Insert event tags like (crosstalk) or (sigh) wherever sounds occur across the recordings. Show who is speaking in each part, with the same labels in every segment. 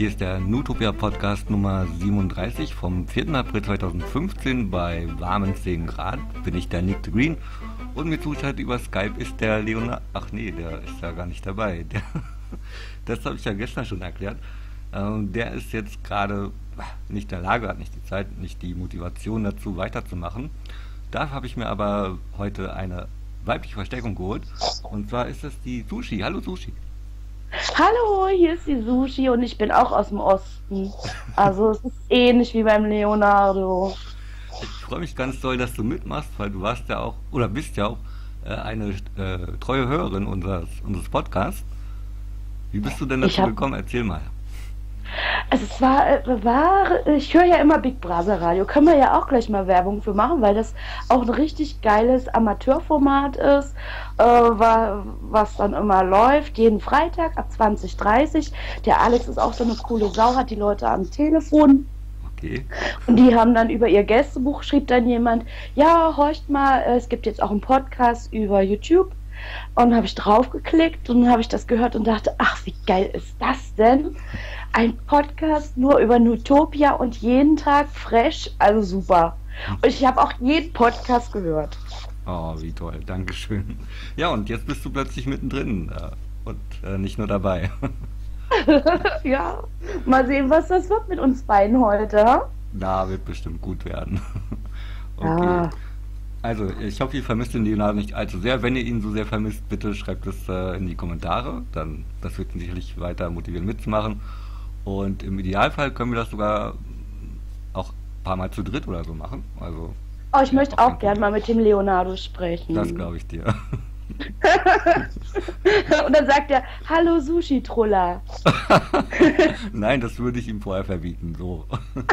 Speaker 1: Hier ist der Nutopia Podcast Nummer 37 vom 4. April 2015 bei warmen 10 Grad. Bin ich der Nick Green und mir zuschaltet über Skype ist der Leonard. Ach nee, der ist ja gar nicht dabei. (laughs) Der, das habe ich ja gestern schon erklärt. Ähm, der ist jetzt gerade nicht in der Lage, hat nicht die Zeit, nicht die Motivation dazu weiterzumachen. Dafür habe ich mir aber heute eine weibliche Verstärkung geholt. Und zwar ist es die Sushi. Hallo Sushi.
Speaker 2: Hallo, hier ist die Sushi und ich bin auch aus dem Osten. Also es ist ähnlich wie beim Leonardo.
Speaker 1: Ich freue mich ganz doll, dass du mitmachst, weil du warst ja auch, oder bist ja auch äh, eine äh, treue Hörerin unseres, unseres Podcasts. Wie bist du denn dazu
Speaker 2: hab,
Speaker 1: gekommen? Erzähl mal.
Speaker 2: Also es war, äh, war ich höre ja immer Big Brother Radio. Können wir ja auch gleich mal Werbung für machen, weil das auch ein richtig geiles Amateurformat ist, äh, was dann immer läuft, jeden Freitag ab 20.30 Der Alex ist auch so eine coole Sau, hat die Leute am Telefon. Okay. Und die haben dann über ihr Gästebuch, schrieb dann jemand, ja, horcht mal, es gibt jetzt auch einen Podcast über YouTube. Und habe ich draufgeklickt und habe ich das gehört und dachte, ach, wie geil ist das denn? Ein Podcast nur über Nutopia und jeden Tag fresh, also super. Und ich habe auch jeden Podcast gehört.
Speaker 1: Oh, wie toll, Dankeschön. Ja, und jetzt bist du plötzlich mittendrin äh, und äh, nicht nur dabei. (laughs)
Speaker 2: ja, mal sehen, was das wird mit uns beiden heute.
Speaker 1: Na, wird bestimmt gut werden. (laughs) okay. Ja. Also, ich hoffe, ihr vermisst den Leonardo nicht allzu sehr. Wenn ihr ihn so sehr vermisst, bitte schreibt es äh, in die Kommentare. Dann, das wird ihn sicherlich weiter motivieren mitzumachen. Und im Idealfall können wir das sogar auch ein paar Mal zu dritt oder so machen. Also.
Speaker 2: Oh, ich möchte auch, gern mal mit dem Leonardo sprechen.
Speaker 1: Das glaube ich dir. (laughs)
Speaker 2: Und dann sagt er, hallo Sushi-Truller. (laughs)
Speaker 1: Nein, das würde ich ihm vorher verbieten, so. (laughs)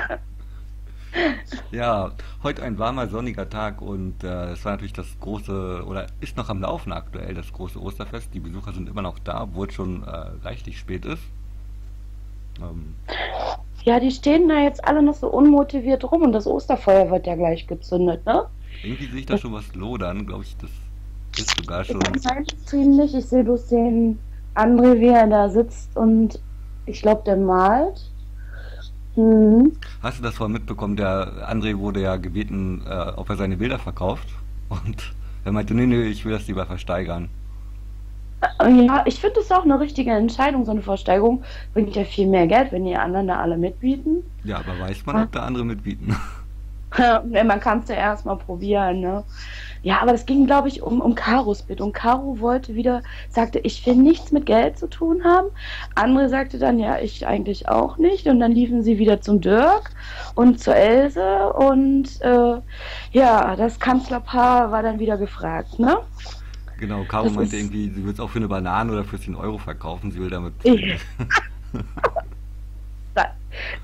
Speaker 1: ja, heute ein warmer, sonniger Tag und äh, es war natürlich das große, oder ist noch am Laufen aktuell, das große Osterfest. Die Besucher sind immer noch da, obwohl es schon äh, reichlich spät ist.
Speaker 2: Ähm, ja, die stehen da jetzt alle noch so unmotiviert rum und das Osterfeuer wird ja gleich gezündet, ne?
Speaker 1: Irgendwie sehe ich da schon was lodern, glaube ich, das ist sogar schon.
Speaker 2: Ich ziemlich, ich sehe bloß den André, wie er da sitzt und ich glaube, der malt.
Speaker 1: Mhm. Hast du das vorhin mitbekommen? Der André wurde ja gebeten, äh, ob er seine Bilder verkauft. Und er meinte, nee, nee, ich will das lieber versteigern.
Speaker 2: Äh, ja, ich finde das auch eine richtige Entscheidung. So eine Versteigerung bringt ja viel mehr Geld, wenn die anderen da alle mitbieten.
Speaker 1: Ja, aber weiß man, ob da andere mitbieten? (laughs)
Speaker 2: man kann es ja erstmal probieren, ne? Ja, aber es ging, glaube ich, um, um Karos Bild. Und Caro wollte wieder, sagte, ich will nichts mit Geld zu tun haben. Andere sagte dann, ja, ich eigentlich auch nicht. Und dann liefen sie wieder zum Dirk und zur Else. Und äh, ja, das Kanzlerpaar war dann wieder gefragt, ne?
Speaker 1: Genau, Caro meinte irgendwie, sie will es auch für eine Banane oder für 10 Euro verkaufen. Sie will damit. (laughs)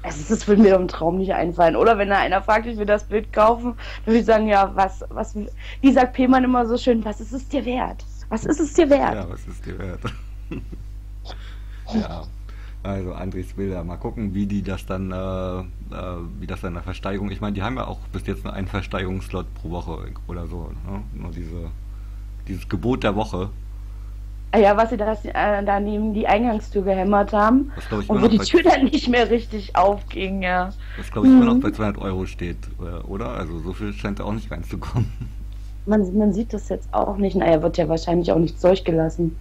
Speaker 2: Also das würde mir im Traum nicht einfallen. Oder wenn da einer fragt, ich will das Bild kaufen, dann würde ich sagen, ja, was, was, wie sagt Pehmann immer so schön, was ist es dir wert? Was ist es dir wert?
Speaker 1: Ja, was ist dir wert? (laughs) ja. Also Andres Bilder, mal gucken, wie die das dann, äh, äh, wie das dann in der Versteigerung, ich meine, die haben ja auch bis jetzt nur einen Versteigerungsslot pro Woche oder so, ne? Nur diese, dieses Gebot der Woche,
Speaker 2: Ah ja, was sie das, äh, da neben die Eingangstür gehämmert haben. Und wo die Tür dann nicht mehr richtig aufging, ja.
Speaker 1: Das glaube ich mhm. immer noch bei 200 Euro steht, äh, oder? Also so viel scheint da auch nicht reinzukommen.
Speaker 2: Man, man sieht das jetzt auch nicht. Naja, wird ja wahrscheinlich auch nicht durchgelassen.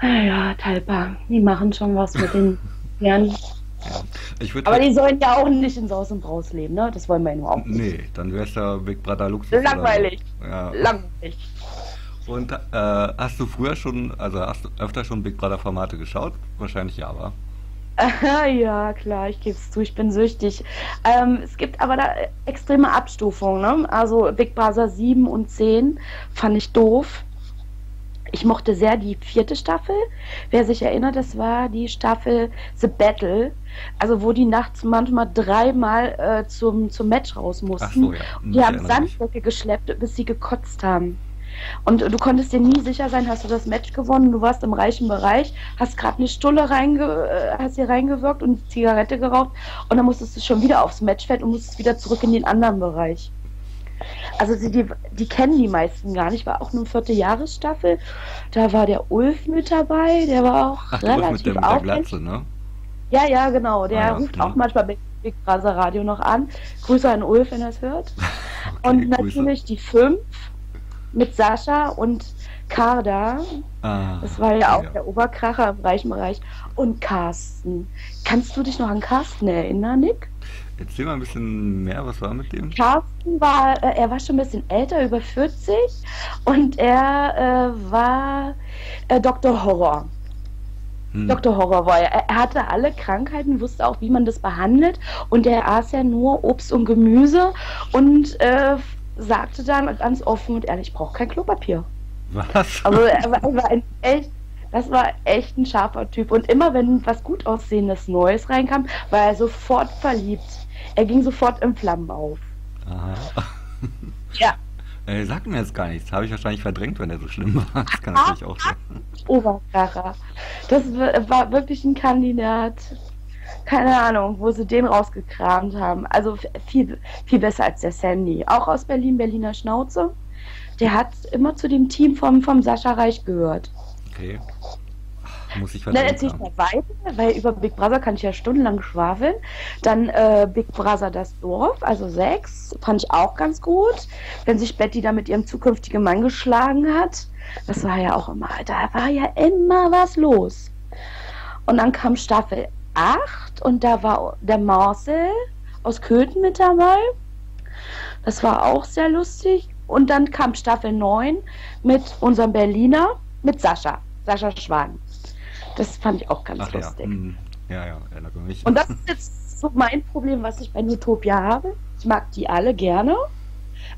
Speaker 2: Naja, Talpa, die machen schon was mit den (laughs) Herren. Ja. Aber halt die sollen ja auch nicht in Saus und Braus leben, ne? Das wollen wir ja nur auch
Speaker 1: nicht. Nee, dann wäre es ja Big Brother Luxus.
Speaker 2: Langweilig. So. Ja. Langweilig.
Speaker 1: Und äh, hast du früher schon, also hast du öfter schon Big Brother Formate geschaut? Wahrscheinlich ja, aber. (laughs)
Speaker 2: ja, klar, ich gebe es zu, ich bin süchtig. Ähm, es gibt aber da extreme Abstufungen. Ne? Also Big Brother 7 und 10 fand ich doof. Ich mochte sehr die vierte Staffel. Wer sich erinnert, das war die Staffel The Battle. Also wo die nachts manchmal dreimal äh, zum, zum Match raus mussten. So, ja. Die haben Sandsäcke geschleppt, bis sie gekotzt haben. Und du konntest dir nie sicher sein, hast du das Match gewonnen, du warst im reichen Bereich, hast gerade eine Stulle reinge äh, hast hier reingewirkt und eine Zigarette geraucht und dann musstest du schon wieder aufs Matchfeld und musstest wieder zurück in den anderen Bereich. Also die, die, die kennen die meisten gar nicht. War auch eine vierte Jahresstaffel. Da war der Ulf mit dabei, der war auch
Speaker 1: Ach, relativ mit der, mit der Glatze, ne?
Speaker 2: Ja, ja, genau. Der
Speaker 1: Ah, ja,
Speaker 2: ruft
Speaker 1: ja.
Speaker 2: auch manchmal Big, Big Brother Radio noch an. Grüße an Ulf, wenn er es hört. (laughs)
Speaker 1: Okay,
Speaker 2: und
Speaker 1: Grüße.
Speaker 2: natürlich die fünf mit Sascha und Karda.
Speaker 1: Ah,
Speaker 2: Das war ja auch
Speaker 1: ja.
Speaker 2: der Oberkracher im reichen Bereich. Und Carsten. Kannst du dich noch an Carsten erinnern, Nick?
Speaker 1: Erzähl mal ein bisschen mehr, was war mit dem?
Speaker 2: Carsten war, äh, er war schon ein bisschen älter, über 40. Und er äh, war äh, Dr. Horror.
Speaker 1: Hm.
Speaker 2: Dr. Horror war er. Er hatte alle Krankheiten, wusste auch, wie man das behandelt. Und er aß ja nur Obst und Gemüse und äh, sagte dann ganz offen und ehrlich, ich brauche kein Klopapier.
Speaker 1: Was?
Speaker 2: Also er war, er war ein echt, das war echt ein scharfer Typ. Und immer wenn was gut aussehendes Neues reinkam, war er sofort verliebt. Er ging sofort in Flammen auf.
Speaker 1: Aha. (laughs)
Speaker 2: Ja.
Speaker 1: Äh, sagt mir jetzt gar nichts. Habe ich wahrscheinlich verdrängt, wenn er so schlimm war. Das kann natürlich auch sein.
Speaker 2: Oberkracher. Das war wirklich ein Kandidat. Keine Ahnung, wo sie den rausgekramt haben. Also viel, viel besser als der Sandy. Auch aus Berlin, Berliner Schnauze. Der hat immer zu dem Team vom, vom Sascha Reich gehört.
Speaker 1: Okay. Muss ich
Speaker 2: Dann
Speaker 1: verdrängt
Speaker 2: erzähl ich mal weiter, weil über Big Brother kann ich ja stundenlang schwafeln. Dann äh, Big Brother das Dorf, also sechs, fand ich auch ganz gut. Wenn sich Betty da mit ihrem zukünftigen Mann geschlagen hat, das war ja auch immer, da war ja immer was los. Und dann kam Staffel 8 und da war der Marcel aus Köthen mit dabei. Das war auch sehr lustig. Und dann kam Staffel 9 mit unserem Berliner, mit Sascha, Sascha Schwan. Das fand ich auch ganz
Speaker 1: Ach ja.
Speaker 2: lustig.
Speaker 1: Hm. Ja, ja, erinnere mich.
Speaker 2: Und das ist jetzt so mein Problem, was ich bei Nutopia habe. Ich mag die alle gerne.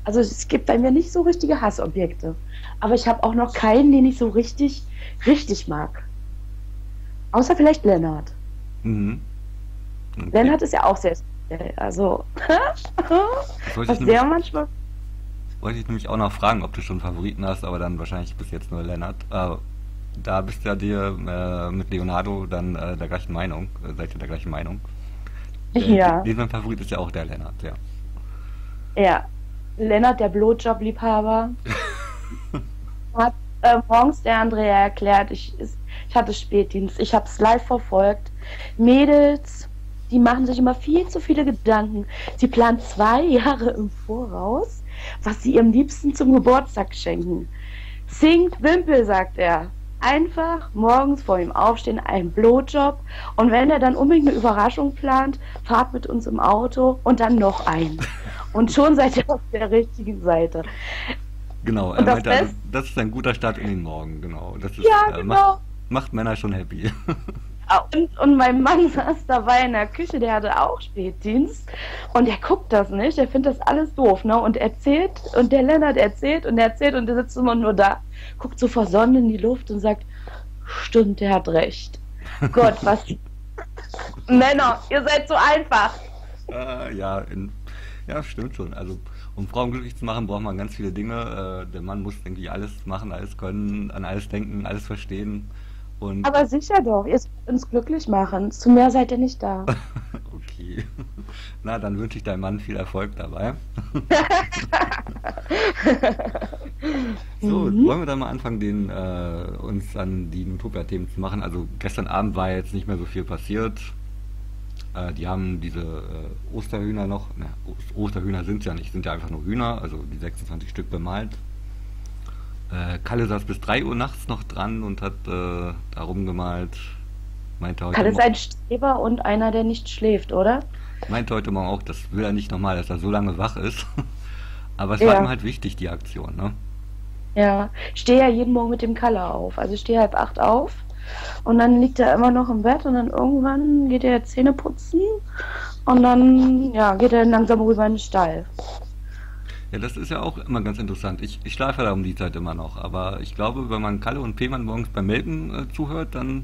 Speaker 2: Also es gibt bei mir nicht so richtige Hassobjekte. Aber ich habe auch noch keinen, den ich so richtig, richtig mag. Außer vielleicht Lennart.
Speaker 1: Mhm. Okay.
Speaker 2: Lennart ist ja auch sehr speziell. Also, (laughs) was
Speaker 1: ich,
Speaker 2: der
Speaker 1: nämlich,
Speaker 2: manchmal.
Speaker 1: wollte ich nämlich auch noch fragen, ob du schon Favoriten hast, aber dann wahrscheinlich bis jetzt nur Lennart. Äh, da bist ja dir äh, mit Leonardo dann äh, der gleichen Meinung. Äh, seid ihr der gleichen Meinung? Äh,
Speaker 2: Ja,
Speaker 1: mein Favorit ist ja auch der Lennart, ja.
Speaker 2: ja. Lennart, der Blowjob-Liebhaber. (laughs) hat äh, morgens der Andrea erklärt, ich, ist- ich hatte Spätdienst, ich habe es live verfolgt. Mädels, die machen sich immer viel zu viele Gedanken. Sie planen zwei (laughs) Jahre im Voraus, was sie ihrem Liebsten zum Geburtstag schenken. Singt Wimpel, sagt er. Einfach morgens vor ihm aufstehen, ein Blowjob und wenn er dann unbedingt eine Überraschung plant, fahrt mit uns im Auto und dann noch ein. (laughs) Und schon seid ihr auf der richtigen Seite.
Speaker 1: Genau, er
Speaker 2: Und das
Speaker 1: meinte, also, das ist ein guter Start in den Morgen, genau. Das ist,
Speaker 2: Ja,
Speaker 1: äh,
Speaker 2: genau.
Speaker 1: macht, macht Männer schon happy.
Speaker 2: Ah, Und, und mein Mann (laughs) saß dabei in der Küche, der hatte auch Spätdienst und der guckt das nicht, der findet das alles doof, ne? Und erzählt und der Lennart erzählt und er erzählt und der sitzt immer nur da, guckt so versonnen in die Luft und sagt, stimmt, der hat recht. (laughs) Gott, was. Männer, ihr seid so einfach.
Speaker 1: Äh, ja, in, ja, stimmt schon. Also, um Frauen glücklich zu machen, braucht man ganz viele Dinge. Äh, der Mann muss irgendwie alles machen, alles können, an alles denken, alles verstehen. Und
Speaker 2: Aber sicher doch, ihr sollt uns glücklich machen. Zu mehr seid ihr nicht da. (laughs)
Speaker 1: okay. Na, dann wünsche ich deinem Mann viel Erfolg dabei. (laughs) so,
Speaker 2: Mhm.
Speaker 1: wollen wir dann mal anfangen, den, äh, uns an die Utopia-Themen zu machen? Also gestern Abend war jetzt nicht mehr so viel passiert. Äh, die haben diese äh, Osterhühner noch, na, Ost- Osterhühner sind ja nicht, sind ja einfach nur Hühner, also die 26 Stück bemalt. Äh, Kalle saß bis 3 Uhr nachts noch dran und hat äh, da rumgemalt. Meinte heute,
Speaker 2: Kalle ist ein Streber und einer, der nicht schläft, oder?
Speaker 1: meinte heute Morgen auch, das will er nicht nochmal, dass er so lange wach ist. (laughs) Aber es
Speaker 2: Ja.
Speaker 1: war ihm halt wichtig, die Aktion, ne?
Speaker 2: Ja, ich stehe ja jeden Morgen mit dem Kalle auf. Also ich stehe halb acht auf und dann liegt er immer noch im Bett und dann irgendwann geht er Zähne putzen und dann ja, geht er langsam rüber in den Stall.
Speaker 1: Ja, das ist ja auch immer ganz interessant. Ich, ich schlafe da um die Zeit immer noch, aber ich glaube, wenn man Kalle und Pehmann morgens beim Melken äh, zuhört, dann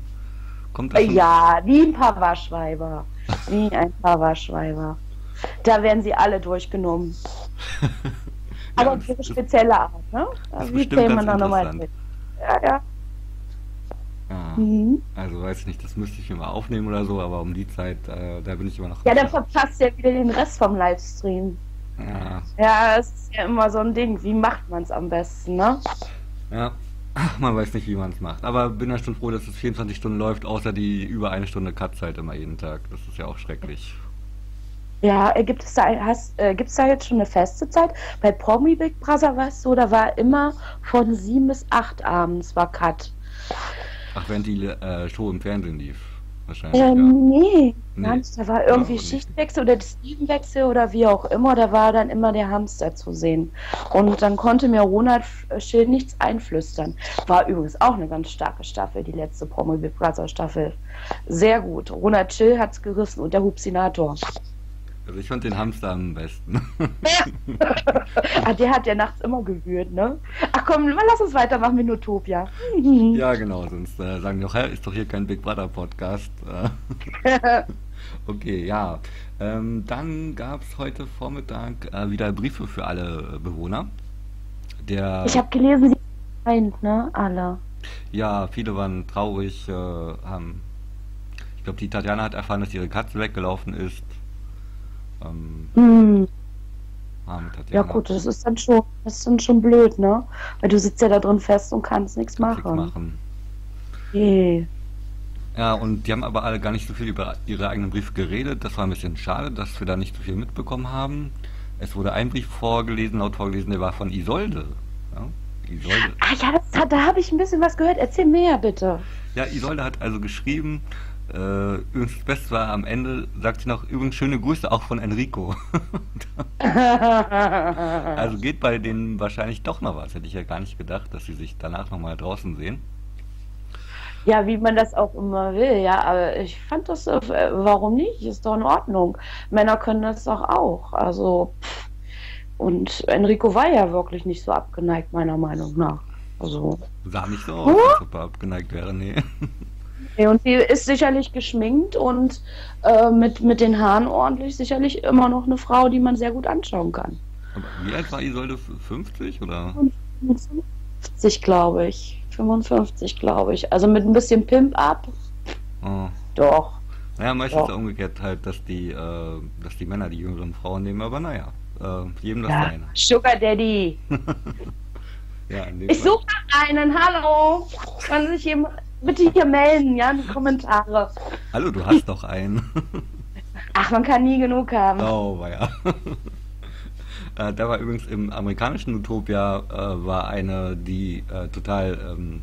Speaker 1: kommt das
Speaker 2: Äh. Ja, wie ein paar Waschweiber. (laughs) Wie ein paar Waschweiber. Da werden sie alle durchgenommen. (laughs)
Speaker 1: Ja,
Speaker 2: Aber auf ihre
Speaker 1: ist-
Speaker 2: spezielle Art, ne? Wie
Speaker 1: ganz
Speaker 2: da nochmal
Speaker 1: interessant.
Speaker 2: Ja, ja. Mhm.
Speaker 1: also weiß ich nicht, das müsste ich mir mal aufnehmen oder so, aber um die Zeit, äh, da bin ich immer noch.
Speaker 2: Ja, dann verpasst ihr wieder den Rest vom Livestream.
Speaker 1: Ja,
Speaker 2: Ja, es ist ja immer so ein Ding. Wie macht man es am besten, ne?
Speaker 1: ja. Ach, man weiß nicht, wie man es macht. Aber bin ja schon froh, dass es 24 Stunden läuft, außer die über eine Stunde Cutzeit immer jeden Tag. Das ist ja auch schrecklich.
Speaker 2: Ja, äh, gibt es da, hast, äh, gibt's da jetzt schon eine feste Zeit? Bei Promi Big Brother war es so, da war immer von sieben bis acht abends war Cut.
Speaker 1: Ach, während die äh, Show im Fernsehen lief. Wahrscheinlich.
Speaker 2: Ähm,
Speaker 1: ja.
Speaker 2: nee,
Speaker 1: Nee.
Speaker 2: nicht. Da war irgendwie Schichtwechsel oder Teamwechsel oder wie auch immer. Da war dann immer der Hamster zu sehen. Und dann konnte mir Ronald Schill nichts einflüstern. War übrigens auch eine ganz starke Staffel, die letzte Promi Big Brother Staffel. Sehr gut. Ronald Schill hat's gerissen und der Hupsinator.
Speaker 1: Also ich fand den Hamster am besten. (laughs)
Speaker 2: ah, der hat ja nachts immer gewühlt, ne? Ach komm, lass uns weitermachen mit Utopia. (laughs)
Speaker 1: ja, genau, sonst äh, sagen die hä, ist doch hier kein Big Brother Podcast. (laughs) Äh, okay, ja. Ähm, dann gab es heute Vormittag äh, wieder Briefe für alle Bewohner. Der,
Speaker 2: ich habe gelesen, sie weint, ne? Alle.
Speaker 1: ja, viele waren traurig, äh, haben, ich glaube, die Tatjana hat erfahren, dass ihre Katze weggelaufen ist. Ähm,
Speaker 2: Hm.
Speaker 1: arme
Speaker 2: Ja gut, das ist dann schon, das ist dann schon blöd, ne? Weil du sitzt ja da drin fest und kannst nichts machen.
Speaker 1: nichts machen.
Speaker 2: Nee.
Speaker 1: Ja, und die haben aber alle gar nicht so viel über ihre eigenen Briefe geredet. Das war ein bisschen schade, dass wir da nicht so viel mitbekommen haben. Es wurde ein Brief vorgelesen, laut vorgelesen, der war von Isolde. Ja, Isolde.
Speaker 2: Ah ja, hat- da habe ich ein bisschen was gehört. Erzähl mehr, bitte.
Speaker 1: Ja, Isolde hat also geschrieben, äh, übrigens das Beste war am Ende, sagt sie noch, übrigens schöne Grüße auch von Enrico. (laughs) also geht bei denen wahrscheinlich doch noch was. Hätte ich ja gar nicht gedacht, dass sie sich danach nochmal draußen sehen.
Speaker 2: ja, wie man das auch immer will, ja, aber ich fand das, äh, warum nicht? Ist doch in Ordnung. Männer können das doch auch. Also, pff. und Enrico war ja wirklich nicht so abgeneigt, meiner Meinung nach. Also,
Speaker 1: Sah nicht so aus, als ob er abgeneigt wäre, nee. (laughs)
Speaker 2: Nee, und sie ist sicherlich geschminkt und äh, mit, mit den Haaren ordentlich sicherlich immer noch eine Frau, die man sehr gut anschauen kann.
Speaker 1: Aber wie alt war Isolde? 50 oder?
Speaker 2: 55, glaube ich. 55, glaube ich. Also mit ein bisschen Pimp ab.
Speaker 1: Oh.
Speaker 2: Doch.
Speaker 1: Naja, meistens
Speaker 2: ja
Speaker 1: umgekehrt halt, dass die, äh, dass die Männer die jüngeren Frauen nehmen, aber naja, äh, jedem das
Speaker 2: Ja.
Speaker 1: seine.
Speaker 2: Sugar Daddy. (laughs)
Speaker 1: Ja,
Speaker 2: Ich suche nach einen. Hallo. Kann sich jemand bitte hier melden, ja, in die Kommentare.
Speaker 1: Hallo, du hast doch einen.
Speaker 2: Ach, man kann nie genug haben.
Speaker 1: oh, war ja. (laughs) äh, da war übrigens im amerikanischen Utopia äh, war eine, die äh, total, ähm,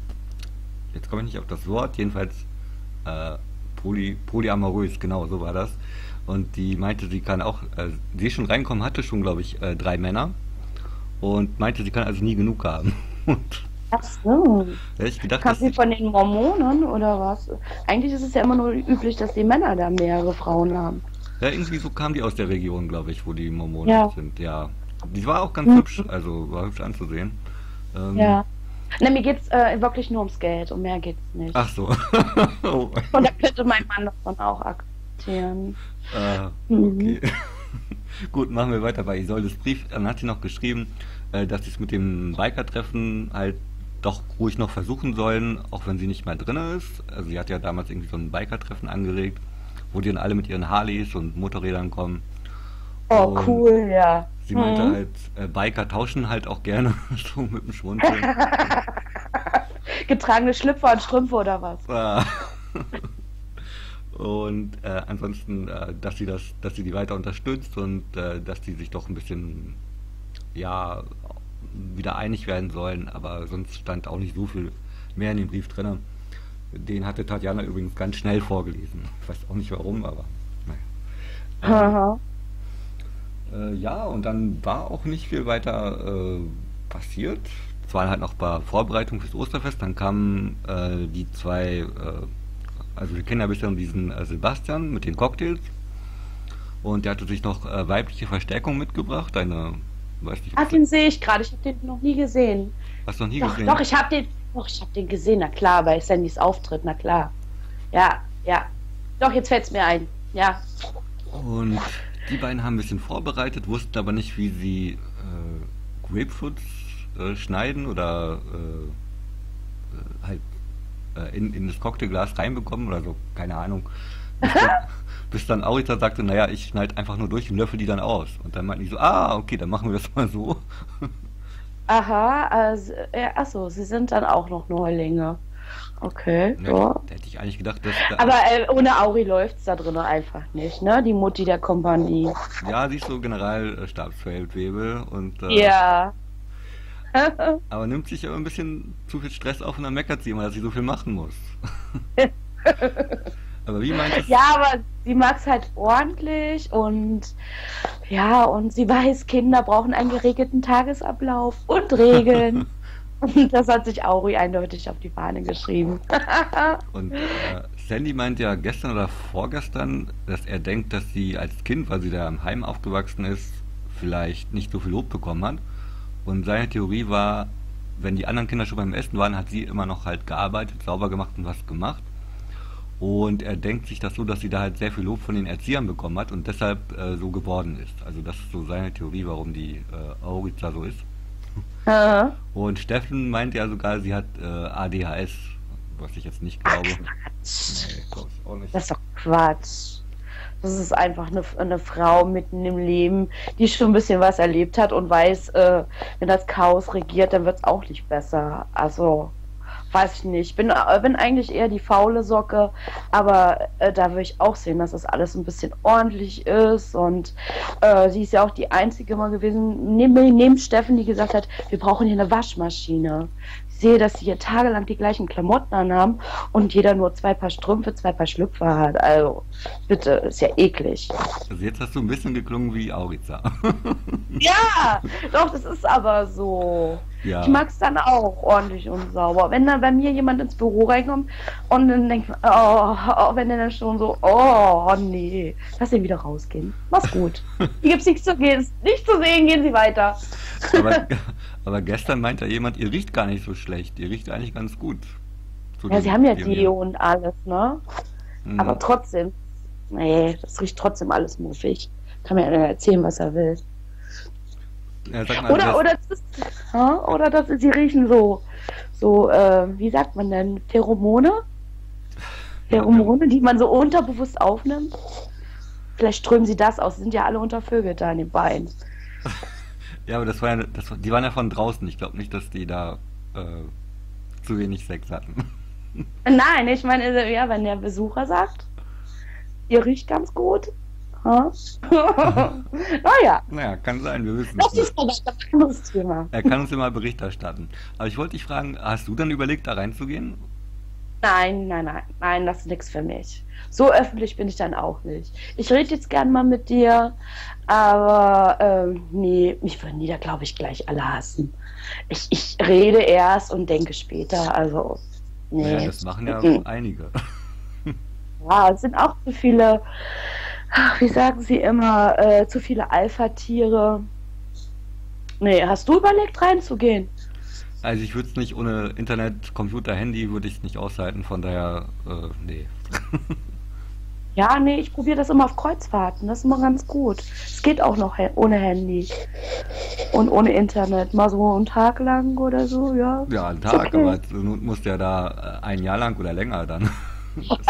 Speaker 1: jetzt komme ich nicht auf das Wort, jedenfalls äh, poly, polyamorös, genau, so war das. Und die meinte, sie kann auch, äh, sie ist schon reinkommen, hatte schon, glaube ich, drei Männer. Und meinte, sie kann also nie genug haben. (laughs) Und
Speaker 2: Ach so.
Speaker 1: hätte ich gedacht,
Speaker 2: Kam sie von den Mormonen oder was? Eigentlich ist es ja immer nur üblich, dass die Männer da mehrere Frauen haben.
Speaker 1: Ja, irgendwie so kam die aus der Region, glaube ich, wo die Mormonen
Speaker 2: Ja.
Speaker 1: sind. Ja. Die war auch ganz
Speaker 2: Mhm.
Speaker 1: hübsch, also war hübsch anzusehen. Ähm,
Speaker 2: Ja. Na, mir geht's äh, wirklich nur ums Geld, um mehr geht's nicht.
Speaker 1: Ach so. (laughs) oh,
Speaker 2: Und da könnte mein Mann davon auch akzeptieren.
Speaker 1: äh,
Speaker 2: Mhm.
Speaker 1: okay. (laughs) Gut, machen wir weiter bei Isoldes Brief. Dann hat sie noch geschrieben, äh, dass sie es mit dem Biker-Treffen halt doch ruhig noch versuchen sollen, auch wenn sie nicht mehr drin ist. Also sie hat ja damals irgendwie so ein Biker-Treffen angeregt, wo die dann alle mit ihren Harleys und Motorrädern kommen.
Speaker 2: Oh,
Speaker 1: Und
Speaker 2: cool, ja.
Speaker 1: Sie meinte
Speaker 2: Mhm.
Speaker 1: halt, äh, Biker tauschen halt auch gerne (laughs) so mit dem Schmunzeln. (laughs)
Speaker 2: Getragene Schlüpfer und Strümpfe oder was? (laughs)
Speaker 1: Und äh, ansonsten, äh, dass sie das, dass sie die weiter unterstützt und äh, dass die sich doch ein bisschen ja wieder einig werden sollen, aber sonst stand auch nicht so viel mehr in dem Brief drin. Den hatte Tatjana übrigens ganz schnell vorgelesen. Ich weiß auch nicht warum, aber naja.
Speaker 2: Aha.
Speaker 1: Äh, ja, und dann war auch nicht viel weiter äh, passiert. Es waren halt noch ein paar Vorbereitungen fürs Osterfest. Dann kamen äh, die zwei, äh, also wir kennen ja bisher diesen äh, Sebastian mit den Cocktails. Und der hatte sich noch äh, weibliche Verstärkung mitgebracht. Eine, weiß nicht,
Speaker 2: Ah, den sehe ich gerade. Ich habe den noch nie gesehen.
Speaker 1: hast du noch nie
Speaker 2: Doch,
Speaker 1: gesehen?
Speaker 2: doch, ich habe den, doch, ich habe den gesehen. Na klar, bei Sandys Auftritt. Na klar. Ja, ja. Doch, jetzt fällt's mir ein. Ja.
Speaker 1: Und die beiden haben ein bisschen vorbereitet, wussten aber nicht, wie sie äh, Grapefruits äh, schneiden oder äh, äh, halt äh, in, in das Cocktailglas reinbekommen oder so, keine Ahnung. (laughs) Bis dann, Aurita sagte, naja, ich schneide einfach nur durch und löffel die dann aus. Und dann meinten die so, ah, okay, dann machen wir das mal so. (laughs)
Speaker 2: Aha, also, ja, achso, sie sind dann auch noch Neulinge. Okay,
Speaker 1: Ja,
Speaker 2: ja.
Speaker 1: Da hätte ich eigentlich gedacht, dass da,
Speaker 2: Aber äh, ohne Auri läuft's da drin einfach nicht, ne? Die Mutti der Kompanie.
Speaker 1: ja, sie ist so Generalstabsfeldwebel und äh,
Speaker 2: Ja. (laughs)
Speaker 1: aber nimmt sich aber ein bisschen zu viel Stress auf und dann meckert sie immer, dass sie so viel machen muss. (laughs) aber wie meint es?
Speaker 2: ja, aber sie mag's halt ordentlich und ja, und sie weiß, Kinder brauchen einen geregelten Tagesablauf und Regeln. (laughs) und das hat sich Auri eindeutig auf die Fahne geschrieben. (laughs)
Speaker 1: Und äh, Sandy meint ja gestern oder vorgestern, dass er denkt, dass sie als Kind, weil sie da im Heim aufgewachsen ist, vielleicht nicht so viel Lob bekommen hat. Und seine Theorie war, wenn die anderen Kinder schon beim Essen waren, hat sie immer noch halt gearbeitet, sauber gemacht und was gemacht. Und er denkt sich das so, dass sie da halt sehr viel Lob von den Erziehern bekommen hat und deshalb äh, so geworden ist. Also das ist so seine Theorie, warum die äh, Auriza so ist.
Speaker 2: Äh,
Speaker 1: Und Steffen meint ja sogar, sie hat äh, ADHS, was ich jetzt nicht glaube.
Speaker 2: Quatsch.
Speaker 1: Nee, glaub auch nicht.
Speaker 2: Das ist doch Quatsch. Das ist einfach eine, eine Frau mitten im Leben, die schon ein bisschen was erlebt hat und weiß, äh, wenn das Chaos regiert, dann wird es auch nicht besser. Also, weiß ich nicht. Bin, äh, bin eigentlich eher die faule Socke, aber äh, da würde ich auch sehen, dass das alles ein bisschen ordentlich ist. Und äh, sie ist ja auch die einzige mal gewesen, neben, neben Steffen, die gesagt hat, wir brauchen hier eine Waschmaschine. Ich sehe, dass sie hier tagelang die gleichen Klamotten anhaben und jeder nur zwei Paar Strümpfe, zwei Paar Schlüpfer hat. Also, bitte, ist ja eklig.
Speaker 1: Also jetzt hast du ein bisschen geklungen wie Auriza.
Speaker 2: Ja, (laughs) doch, das ist aber so.
Speaker 1: Ja.
Speaker 2: Ich mag es dann auch ordentlich und sauber. Wenn dann bei mir jemand ins Büro reinkommt und dann denkt man, oh, oh, wenn der dann schon so, oh, nee, lass den wieder rausgehen. Mach's gut. Hier gibt's nichts zu gehen, nicht zu sehen, gehen Sie weiter.
Speaker 1: aber, (laughs) aber gestern meinte jemand, ihr riecht gar nicht so schlecht. Ihr riecht eigentlich ganz gut. So
Speaker 2: Ja, Sie haben ja
Speaker 1: die-
Speaker 2: Deo und alles, ne?
Speaker 1: Mhm.
Speaker 2: Aber trotzdem, nee, das riecht trotzdem alles muffig. Kann mir einer erzählen, was er will.
Speaker 1: Ja, mal,
Speaker 2: Oder, oder, das ist, oder das ist, sie riechen so, so, äh, wie sagt man denn, Pheromone? Pheromone, die man so unterbewusst aufnimmt. Vielleicht strömen sie das aus, sind ja alle untervögelt da an den Beinen. (laughs)
Speaker 1: Ja, aber das war ja, das, die waren ja von draußen. Ich glaube nicht, dass die da äh, zu wenig Sex hatten. (laughs)
Speaker 2: Nein, ich meine, ja, wenn der Besucher sagt, ihr riecht ganz gut. Naja, (laughs)
Speaker 1: Naja, kann sein, wir wissen
Speaker 2: das
Speaker 1: es
Speaker 2: ist
Speaker 1: nicht.
Speaker 2: aber ein anderes Thema.
Speaker 1: Er kann uns ja mal Bericht erstatten. Aber ich wollte dich fragen, hast du dann überlegt, da reinzugehen?
Speaker 2: Nein, nein, nein, nein, das ist nichts für mich. So öffentlich bin ich dann auch nicht. Ich rede jetzt gern mal mit dir, aber ähm, nee, mich würden die da, glaube ich, gleich alle hassen. Ich, ich rede erst und denke später, also nee.
Speaker 1: Naja, das machen ja einige. (laughs)
Speaker 2: Ja, es sind auch zu viele, ach, wie sagen sie immer, äh, zu viele Alpha-Tiere. Nee, hast du überlegt reinzugehen?
Speaker 1: Also ich würde es nicht ohne Internet, Computer, Handy würde ich es nicht aushalten, von daher, äh, nee. (laughs)
Speaker 2: Ja, nee, ich probiere das immer auf Kreuzfahrten. Das ist immer ganz gut. Es geht auch noch ohne Handy und ohne Internet. Mal so einen Tag lang oder so, ja.
Speaker 1: Ja, einen Tag,
Speaker 2: okay.
Speaker 1: aber du musst ja da äh, ein Jahr lang oder länger dann.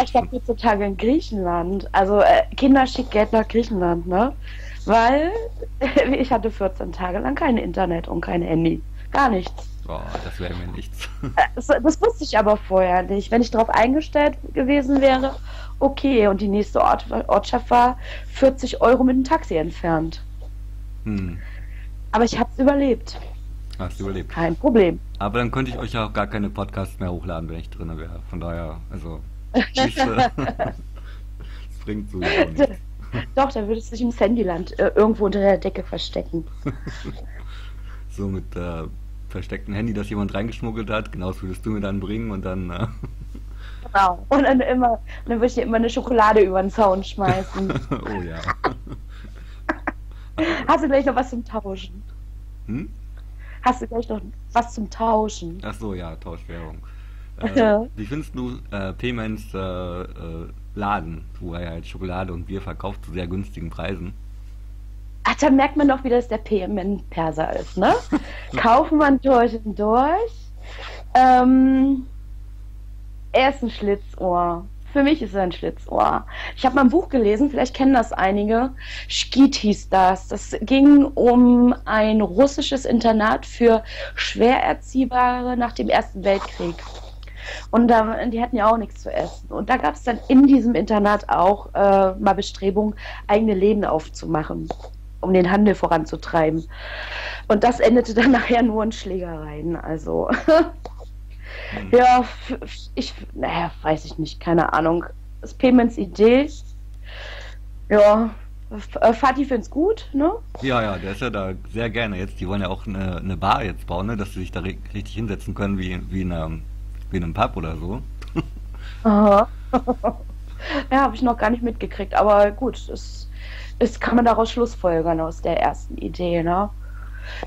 Speaker 2: Ich war heutzutage in Griechenland. Also äh, Kinder schickt Geld nach Griechenland, ne? Weil (laughs) ich hatte 14 Tage lang kein Internet und kein Handy. Gar nichts.
Speaker 1: Boah, das wäre mir nichts.
Speaker 2: Äh, Das, das wusste ich aber vorher nicht. Wenn ich darauf eingestellt gewesen wäre, okay. Und die nächste Ort, Ortschaft war 40 Euro mit dem Taxi entfernt.
Speaker 1: Hm,
Speaker 2: Aber ich habe es überlebt.
Speaker 1: hast du überlebt.
Speaker 2: Kein Problem.
Speaker 1: Aber dann könnte ich euch ja auch gar keine Podcasts mehr hochladen, wenn ich drin wäre. Von daher, also, (laughs) das (laughs) bringt sowieso nichts.
Speaker 2: Doch, dann würdest du dich im Sandyland äh, irgendwo unter der Decke verstecken. (laughs)
Speaker 1: So mit äh, verstecktem Handy, das jemand reingeschmuggelt hat, genau das würdest du mir dann bringen und dann, äh,
Speaker 2: Genau. Und dann immer, dann würde ich dir immer eine Schokolade über den Zaun schmeißen.
Speaker 1: oh ja.
Speaker 2: Hast du gleich noch was zum Tauschen?
Speaker 1: Hm?
Speaker 2: Hast du gleich noch was zum Tauschen?
Speaker 1: Ach so, ja, Tauschwährung.
Speaker 2: Ja.
Speaker 1: Äh, wie findest du äh, Payments äh, äh, Laden, wo er halt Schokolade und Bier verkauft zu sehr günstigen Preisen?
Speaker 2: Ach, da merkt man doch, wie das der PMN-Perser ist, ne? (laughs) Kaufen man durch und durch. Ähm, er ist ein Schlitzohr. für mich ist es ein Schlitzohr. Ich habe mal ein Buch gelesen, vielleicht kennen das einige. Skit hieß das. Das ging um ein russisches Internat für Schwererziehbare nach dem Ersten Weltkrieg. Und da, die hatten ja auch nichts zu essen. Und da gab es dann in diesem Internat auch äh, mal Bestrebungen, eigene Läden aufzumachen, um den Handel voranzutreiben. Und das endete dann (laughs) nachher nur in Schlägereien. Also, hm. ja, ich, naja, weiß ich nicht, keine Ahnung. Das Payments Idee, ja, äh, Fatih findet es gut, ne?
Speaker 1: Ja, ja, der ist ja da sehr gerne jetzt. Die wollen ja auch eine, eine Bar jetzt bauen, ne? dass sie sich da richtig hinsetzen können, wie, wie in einem wie in einem Pub oder so.
Speaker 2: Aha. (laughs) ja, habe ich noch gar nicht mitgekriegt, aber gut, es, es kann man daraus schlussfolgern aus der ersten Idee, ne?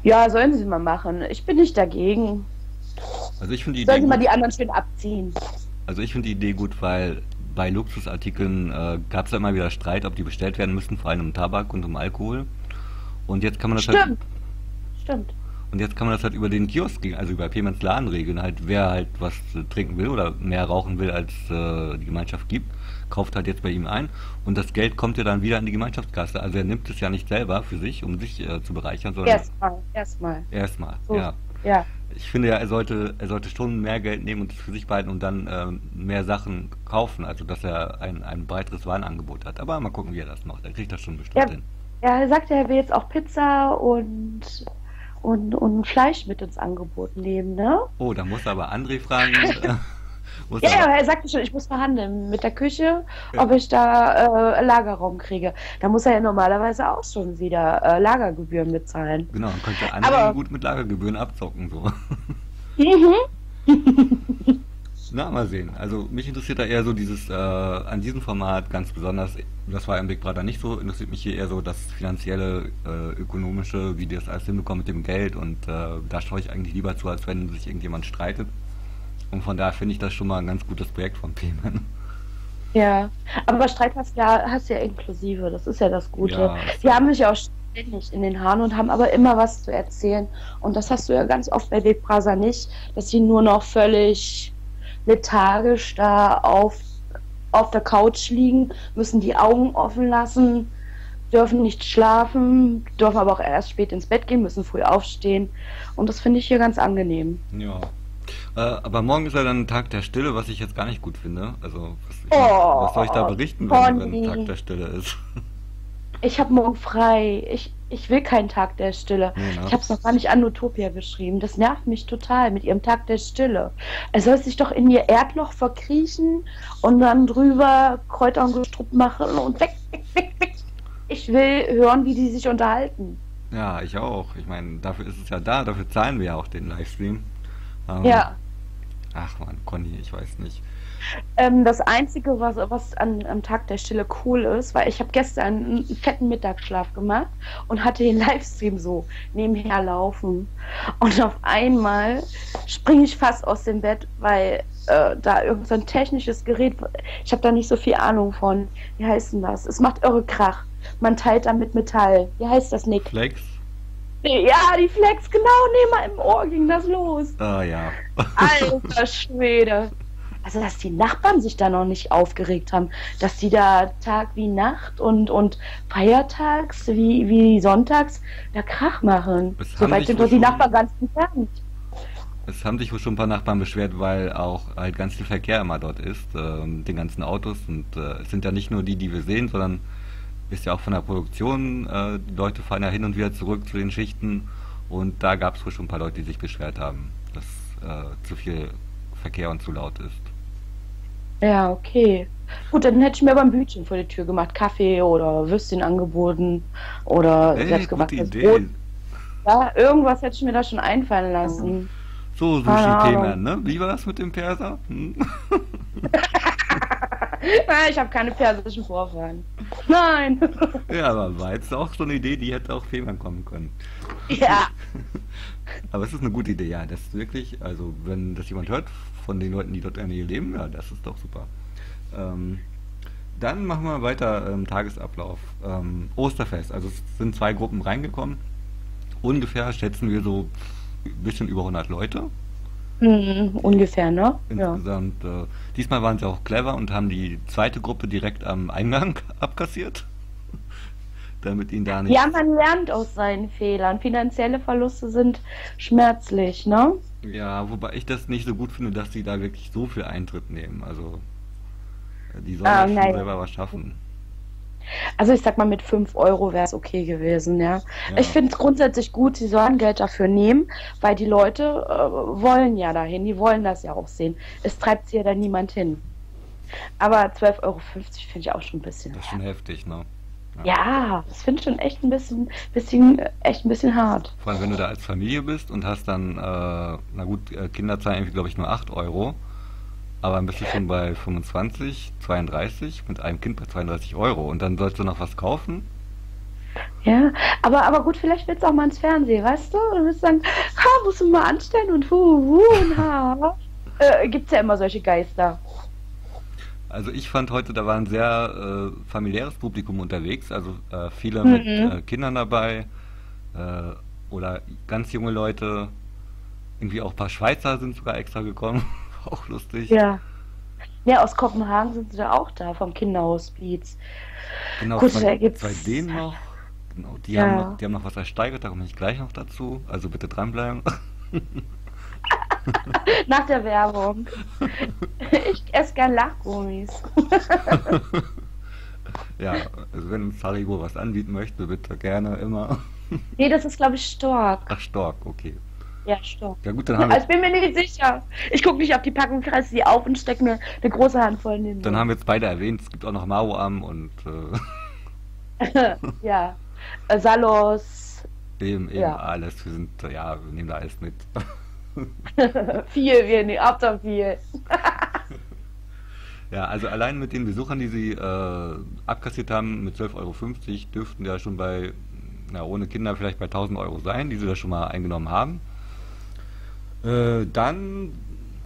Speaker 2: Ja, sollen sie mal machen. Ich bin nicht dagegen.
Speaker 1: Also ich finde die
Speaker 2: Sollen sie mal die anderen schön abziehen.
Speaker 1: Also ich finde die Idee gut, weil bei Luxusartikeln äh, gab es ja immer wieder Streit, ob die bestellt werden müssten, vor allem um Tabak und um Alkohol. Und jetzt kann man das
Speaker 2: Stimmt. halt. Stimmt.
Speaker 1: Und jetzt kann man das halt über den Kiosk, also über Payments Laden regeln. Halt, wer halt was trinken will oder mehr rauchen will, als äh, die Gemeinschaft gibt, kauft halt jetzt bei ihm ein. Und das Geld kommt ja dann wieder in die Gemeinschaftskasse. Also er nimmt es ja nicht selber für sich, um sich äh, zu bereichern, sondern.
Speaker 2: Erstmal, erstmal.
Speaker 1: Erstmal, so. ja. Ja. Ich finde ja, er sollte, er sollte schon mehr Geld nehmen und es für sich behalten und dann ähm, mehr Sachen kaufen, also dass er ein, ein breiteres Warenangebot hat. Aber mal gucken, wie er das macht. Er kriegt das schon bestimmt ja, hin.
Speaker 2: Er sagt ja, er will jetzt auch Pizza und und, und Fleisch mit ins Angebot nehmen, ne?
Speaker 1: Oh, da muss aber André fragen. (laughs) (laughs)
Speaker 2: Ja, ja, er sagte schon, ich muss verhandeln mit der Küche, ja. ob ich da äh, Lagerraum kriege. Da muss er ja normalerweise auch schon wieder äh, Lagergebühren bezahlen.
Speaker 1: Genau, dann könnte André aber, gut mit Lagergebühren abzocken. So.
Speaker 2: Mhm. (laughs)
Speaker 1: Na, mal sehen. Also mich interessiert da eher so dieses, äh, an diesem Format ganz besonders, das war im Big Brother nicht so, interessiert mich hier eher so das finanzielle, äh, ökonomische, wie die das alles hinbekommen mit dem Geld und äh, da schaue ich eigentlich lieber zu, als wenn sich irgendjemand streitet. Und von daher finde ich das schon mal ein ganz gutes Projekt von Payman.
Speaker 2: Ja, aber Streit hast ja, hast ja inklusive, das ist ja das Gute. Ja, die haben sich ja auch ständig in den Haaren und haben aber immer was zu erzählen. Und das hast du ja ganz oft bei Big Brother nicht, dass sie nur noch völlig lethargisch da auf, auf der Couch liegen, müssen die Augen offen lassen, dürfen nicht schlafen, dürfen aber auch erst spät ins Bett gehen, müssen früh aufstehen. Und das finde ich hier ganz angenehm.
Speaker 1: Ja. Äh, aber morgen ist ja dann Tag der Stille, was ich jetzt gar nicht gut finde. Also, was, ich,
Speaker 2: oh,
Speaker 1: was soll ich da berichten, wenn, wenn Tag der Stille ist? (laughs)
Speaker 2: Ich habe morgen frei. Ich, ich will keinen Tag der Stille. Ja. Ich habe es noch gar nicht an Utopia geschrieben. Das nervt mich total mit ihrem Tag der Stille. Er soll sich doch in ihr Erdloch verkriechen und dann drüber Kräuter und Gestrüpp machen und weg, weg, weg, weg. Ich will hören, wie die sich unterhalten.
Speaker 1: Ja, ich auch. Ich meine, dafür ist es ja da, dafür zahlen wir ja auch den Livestream.
Speaker 2: Ähm, ja.
Speaker 1: Ach man, Conny, ich weiß nicht.
Speaker 2: Ähm, das Einzige, was, was an, am Tag der Stille cool ist, weil ich habe gestern einen fetten Mittagsschlaf gemacht und hatte den Livestream so nebenher laufen. Und auf einmal springe ich fast aus dem Bett, weil äh, da irgendein so technisches Gerät, ich habe da nicht so viel Ahnung von. Wie heißt denn das? Es macht irre Krach. Man teilt damit Metall. Wie heißt das, Nick?
Speaker 1: Flex?
Speaker 2: Ja, die Flex, genau, neben meinem Ohr ging das los.
Speaker 1: Ah ja.
Speaker 2: Alter Schwede. Also, dass die Nachbarn sich da noch nicht aufgeregt haben, dass die da Tag wie Nacht und, und feiertags wie, wie sonntags da Krach machen. Soweit sind doch die Nachbarn ganz entfernt.
Speaker 1: Es haben sich wohl schon ein paar Nachbarn beschwert, weil auch halt ganz viel Verkehr immer dort ist, äh, den ganzen Autos. Und äh, es sind ja nicht nur die, die wir sehen, sondern ist ja auch von der Produktion. Äh, die Leute fahren ja hin und wieder zurück zu den Schichten. Und da gab es wohl schon ein paar Leute, die sich beschwert haben, dass äh, zu viel Verkehr und zu laut ist.
Speaker 2: Ja, okay. Gut, dann hätte ich mir aber ein Bütchen vor die Tür gemacht, Kaffee oder Würstchen angeboten oder
Speaker 1: hey, selbstgebackenes Brot.
Speaker 2: Ja, irgendwas hätte ich mir da schon einfallen lassen.
Speaker 1: So, Sushi-Themen, ne? Wie war das mit dem Perser? Hm? (laughs)
Speaker 2: ich habe keine persischen Vorfahren. Nein.
Speaker 1: ja, aber war jetzt auch so eine Idee, die hätte auch Fehmarn kommen können.
Speaker 2: Ja. (laughs)
Speaker 1: aber es ist eine gute Idee, ja. Das ist wirklich, also wenn das jemand hört von den Leuten, die dort in der Nähe leben, ja, das ist doch super. Ähm, dann machen wir weiter ähm, Tagesablauf. Ähm, Osterfest, also es sind zwei Gruppen reingekommen. Ungefähr schätzen wir so ein bisschen über 100 Leute.
Speaker 2: Hm, ungefähr, ne? Ja.
Speaker 1: Insgesamt, äh, diesmal waren sie auch clever und haben die zweite Gruppe direkt am Eingang (laughs) abkassiert. (laughs) Damit ihnen da nicht.
Speaker 2: Ja, man lernt aus seinen Fehlern. Finanzielle Verluste sind schmerzlich, ne?
Speaker 1: Ja, wobei ich das nicht so gut finde, dass sie da wirklich so viel Eintritt nehmen. Also, äh, die sollen
Speaker 2: Ah,
Speaker 1: ja schon selber was schaffen.
Speaker 2: Also ich sag mal, mit 5 Euro wäre es okay gewesen, ja.
Speaker 1: Ja.
Speaker 2: Ich finde es grundsätzlich gut, sie sollen Geld dafür nehmen, weil die Leute äh, wollen ja dahin, die wollen das ja auch sehen. Es treibt sie ja da niemand hin. Aber 12,50 Euro finde ich auch schon ein bisschen.
Speaker 1: Das ist schon heftig, ne?
Speaker 2: Ja, das finde ich schon echt ein bisschen, bisschen, echt ein bisschen hart.
Speaker 1: Vor allem, wenn du da als Familie bist und hast dann, äh, na gut, äh, Kinder zahlen irgendwie, glaube ich, nur 8 Euro. Aber dann bist du schon bei 25, 32, mit einem Kind bei 32 Euro. Und dann sollst du noch was kaufen.
Speaker 2: Ja, aber, aber gut, vielleicht willst du auch mal ins Fernsehen, weißt du? Und willst sagen, ha, musst du mal anstellen und hu, hu und ha. (laughs) Äh, gibt's ja immer solche Geister.
Speaker 1: Also ich fand heute, da war ein sehr äh, familiäres Publikum unterwegs. Also äh, viele
Speaker 2: Mhm.
Speaker 1: mit äh, Kindern dabei äh, oder ganz junge Leute. Irgendwie auch ein paar Schweizer sind sogar extra gekommen. (laughs) auch lustig.
Speaker 2: Ja. Ja, aus Kopenhagen sind sie da auch da, vom Kinderhospiz.
Speaker 1: Genau,
Speaker 2: Gut, da gibt's-
Speaker 1: zwei denen noch. Genau, die,
Speaker 2: Ja.
Speaker 1: haben noch, die haben noch was ersteigert, da komme ich gleich noch dazu. Also bitte dranbleiben. (laughs) (laughs)
Speaker 2: Nach der Werbung. Ich esse gern Lachgummis. (laughs)
Speaker 1: ja, also wenn uns Haribo was anbieten möchte, bitte gerne immer. (laughs)
Speaker 2: Nee, das ist, glaube ich, Stork.
Speaker 1: Ach, Stork, okay.
Speaker 2: Ja, Stork.
Speaker 1: Ja gut, dann haben
Speaker 2: Also
Speaker 1: wir,
Speaker 2: ich bin mir nicht sicher. Ich gucke nicht auf die Packung, reiße sie auf und stecke mir eine große Handvoll in den
Speaker 1: dann haben wir jetzt beide erwähnt, es gibt auch noch Mao-Am und äh,
Speaker 2: Ja. Äh, Salos.
Speaker 1: eben, eben
Speaker 2: Ja.
Speaker 1: alles. Wir sind, ja, wir nehmen da alles mit. (laughs)
Speaker 2: viel, wir nehmen Hauptsache viel. (laughs)
Speaker 1: Ja, also allein mit den Besuchern, die sie äh, abkassiert haben, mit 12,50 Euro dürften ja schon bei, na, ohne Kinder vielleicht bei 1000 Euro sein, die sie da schon mal eingenommen haben. Äh, dann,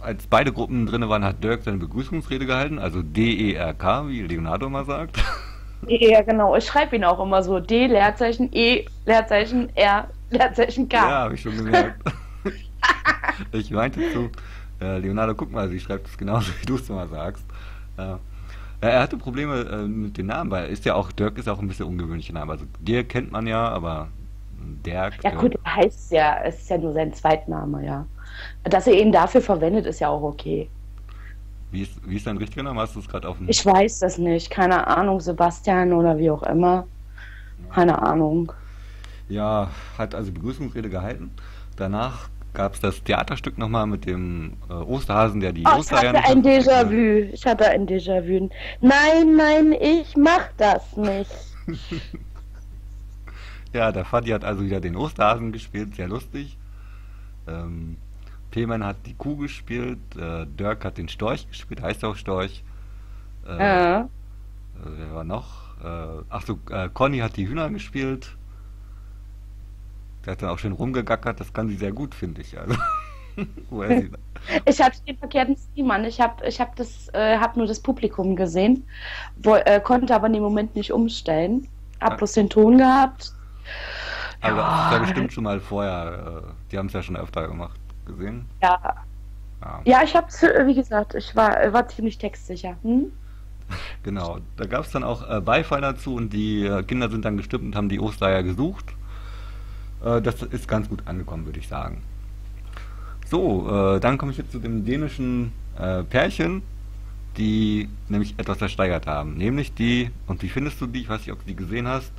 Speaker 1: als beide Gruppen drin waren, hat Dirk seine Begrüßungsrede gehalten, also D-E-R-K, wie Leonardo mal sagt.
Speaker 2: Ja, genau. Ich schreibe ihn auch immer so. D, Leerzeichen, E, Leerzeichen, R, Leerzeichen, K.
Speaker 1: Ja, habe ich schon gemerkt. (laughs) (laughs) ich meinte zu, äh, Leonardo, guck mal, sie schreibt es genauso, (laughs) wie du es mal sagst. Äh, er hatte Probleme äh, mit den Namen, weil er ist ja auch, Dirk ist auch ein bisschen ungewöhnlicher Name. Also Dirk kennt man ja, aber Dirk.
Speaker 2: Ja, gut, er heißt ja, es ist ja nur sein Zweitname, ja. Dass er ihn dafür verwendet, ist ja auch okay.
Speaker 1: Wie ist, wie ist dein richtiger Name? Hast du es gerade auf dem.
Speaker 2: Ich weiß das nicht. Keine Ahnung, Sebastian oder wie auch immer. Keine Ahnung.
Speaker 1: Ja, hat also Begrüßungsrede gehalten. Danach gab es das Theaterstück nochmal mit dem äh, Osterhasen, der die
Speaker 2: Oh, ich
Speaker 1: Ostereier
Speaker 2: hatte ein Déjà-vu. Ich hatte ein Déjà-vu. Nein, nein, ich mach das nicht. (laughs)
Speaker 1: Ja, der Fadi hat also wieder den Osterhasen gespielt, sehr lustig. Ähm, Pillman hat die Kuh gespielt, äh, Dirk hat den Storch gespielt, heißt auch Storch. Äh,
Speaker 2: Ja.
Speaker 1: äh, wer war noch? Äh, ach so, äh, Conny hat die Hühner gespielt. Der hat dann auch schön rumgegackert, das kann sie sehr gut, finde ich. Also, (laughs)
Speaker 2: Ich hatte den verkehrten Stream an. Ich habe ich hab das, äh, hab nur das Publikum gesehen, wo, äh, konnte aber in dem Moment nicht umstellen. Hab
Speaker 1: Ah.
Speaker 2: bloß den Ton gehabt.
Speaker 1: also das
Speaker 2: Ja.
Speaker 1: ist ja bestimmt schon mal vorher, äh, die haben es ja schon öfter gemacht, gesehen.
Speaker 2: Ja,
Speaker 1: Ja.
Speaker 2: ja ich habe wie gesagt, ich war, war ziemlich textsicher. Hm?
Speaker 1: Genau, da gab es dann auch äh, Beifall dazu und die äh, Kinder sind dann gestimmt und haben die Ostereier gesucht. Äh, das ist ganz gut angekommen, würde ich sagen. So, äh, dann komme ich jetzt zu dem dänischen äh, Pärchen, die nämlich etwas ersteigert haben. Nämlich die, und wie findest du die? Ich weiß nicht, ob du die gesehen hast.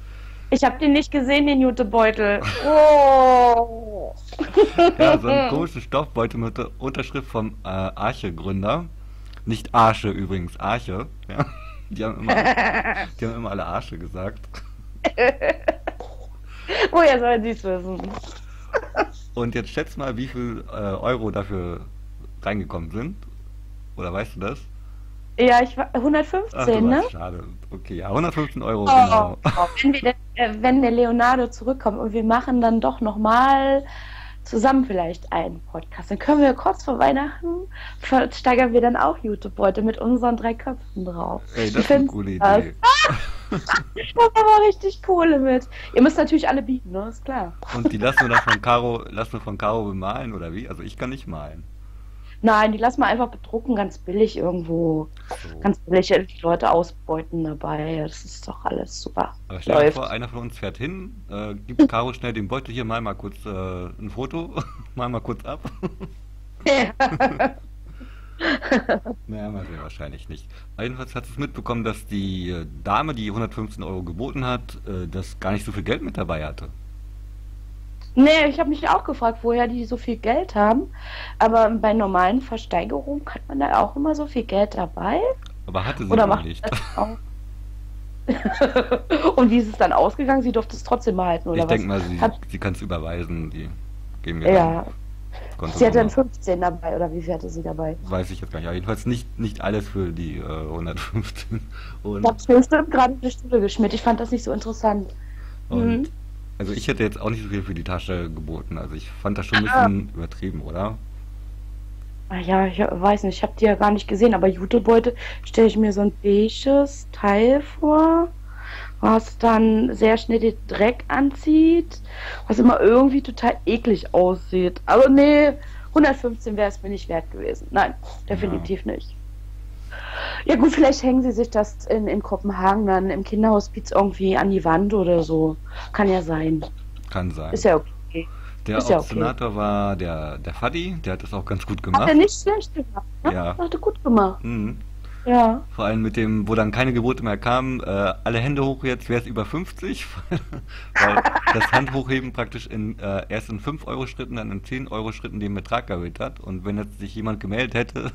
Speaker 2: Ich habe den nicht gesehen, den Jutebeutel. (laughs) Oh.
Speaker 1: Ja, so einen komischen Stoffbeutel mit der Unterschrift vom äh, Arche-Gründer. Nicht Arche übrigens, Arche. Ja. Die, haben immer, die haben immer alle Arche gesagt. (laughs) (laughs)
Speaker 2: Woher sollen sie es wissen?
Speaker 1: Und jetzt schätz mal, wie viel äh, Euro dafür reingekommen sind. Oder weißt du das?
Speaker 2: Ja, ich war
Speaker 1: Ach,
Speaker 2: 115,
Speaker 1: du
Speaker 2: ne?
Speaker 1: schade. Okay, ja, 115 Euro,
Speaker 2: Oh,
Speaker 1: genau.
Speaker 2: wenn, wir, äh, wenn der Leonardo zurückkommt und wir machen dann doch nochmal zusammen vielleicht einen Podcast, dann können wir kurz vor Weihnachten steigern wir dann auch YouTube-Beute mit unseren drei Köpfen drauf.
Speaker 1: Ey, das ist eine coole
Speaker 2: das?
Speaker 1: Idee. (laughs)
Speaker 2: Da war richtig Kohle mit. Ihr müsst natürlich alle bieten, ne? Ist klar.
Speaker 1: Und die lassen wir dann von Caro, lassen wir von Caro bemalen, oder wie? Also ich kann nicht malen.
Speaker 2: Nein, die lassen wir einfach bedrucken, ganz billig irgendwo.
Speaker 1: So.
Speaker 2: Ganz billig, die Leute ausbeuten dabei. Das ist doch alles super.
Speaker 1: Aber stell dir vor, einer von uns fährt hin, äh, gibt Caro schnell den Beutel hier, mal mal kurz äh, ein Foto, (laughs) mal mal kurz ab. (laughs) naja, mal sehen, wahrscheinlich nicht. Jedenfalls hat es mitbekommen, dass die äh, Dame, die 115 Euro geboten hat, äh, das gar nicht so viel Geld mit dabei hatte.
Speaker 2: Nee, ich habe mich auch gefragt, woher die so viel Geld haben. Aber bei normalen Versteigerungen hat man da auch immer so viel Geld dabei.
Speaker 1: Aber hatte sie
Speaker 2: Oder macht
Speaker 1: nicht. (laughs)
Speaker 2: Und wie ist es dann ausgegangen? Sie durfte es trotzdem behalten, oder
Speaker 1: Ich
Speaker 2: was?
Speaker 1: denke mal, sie,
Speaker 2: Hat-
Speaker 1: sie kann es überweisen. Die geben mir
Speaker 2: Ja, sie hatte dann
Speaker 1: Kontonummer.
Speaker 2: 15 dabei, oder wie viel hatte sie dabei?
Speaker 1: Weiß ich jetzt gar nicht. Aber jedenfalls nicht, nicht alles für die äh, 115. Und,
Speaker 2: Ich habe bestimmt gerade eine Stunde geschmiert. Ich fand das nicht so interessant.
Speaker 1: und
Speaker 2: Mhm.
Speaker 1: Also ich hätte jetzt auch nicht so viel für die Tasche geboten. Also ich fand das schon ein
Speaker 2: Ah.
Speaker 1: bisschen übertrieben, oder?
Speaker 2: Ah ja, ich weiß nicht, ich habe die ja gar nicht gesehen, aber Jutebeutel stelle ich mir so ein beiges Teil vor, was dann sehr schnell den Dreck anzieht, was immer irgendwie total eklig aussieht. Also nee, 115 wäre es mir nicht wert gewesen. Nein, definitiv nicht. Ja gut, vielleicht hängen sie sich das in, in Kopenhagen dann im Kinderhospiz irgendwie an die Wand oder so. Kann ja sein.
Speaker 1: Kann sein.
Speaker 2: Ist ja okay.
Speaker 1: der
Speaker 2: ist ja okay.
Speaker 1: Obstinator war der, der Faddy, der hat das auch ganz gut
Speaker 2: Hat
Speaker 1: gemacht.
Speaker 2: er nicht schlecht gemacht, ne?
Speaker 1: Ja.
Speaker 2: Hat er gut gemacht.
Speaker 1: Mhm.
Speaker 2: Ja.
Speaker 1: Vor allem mit dem, wo dann keine Gebote mehr kamen, äh, alle Hände hoch jetzt, wer ist über 50? (laughs) Weil das Handhochheben praktisch in, äh, erst in 5-Euro-Schritten, dann in 10-Euro-Schritten den Betrag erhöht hat. Und wenn jetzt sich jemand gemeldet hätte,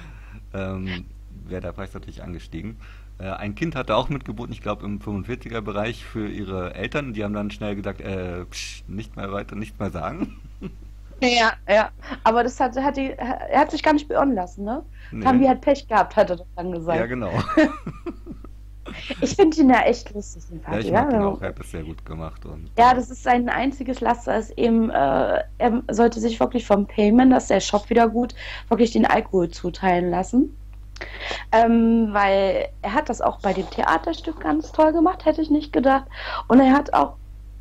Speaker 1: (laughs) ähm, wäre der Preis natürlich angestiegen. Äh, ein Kind hatte auch mitgeboten, ich glaube im 45er-Bereich für ihre Eltern. Die haben dann schnell gesagt, äh, psch, nicht mehr weiter, nicht mehr sagen. (laughs)
Speaker 2: Ja, ja. Aber das hat, hat die, er hat sich gar nicht beirren lassen, ne?
Speaker 1: Nee.
Speaker 2: Tambi hat Pech gehabt, hat er das dann gesagt.
Speaker 1: Ja, genau. (laughs)
Speaker 2: Ich finde ihn ja echt lustig, den
Speaker 1: Ja, ich mag
Speaker 2: ja.
Speaker 1: ihn auch, er hat das sehr gut gemacht. Und,
Speaker 2: Ja, das ist sein einziges Laster, ist eben, äh, er sollte sich wirklich vom Payment, dass der Shop wieder gut, wirklich den Alkohol zuteilen lassen. Ähm, weil er hat das auch bei dem Theaterstück ganz toll gemacht, hätte ich nicht gedacht. Und er hat auch,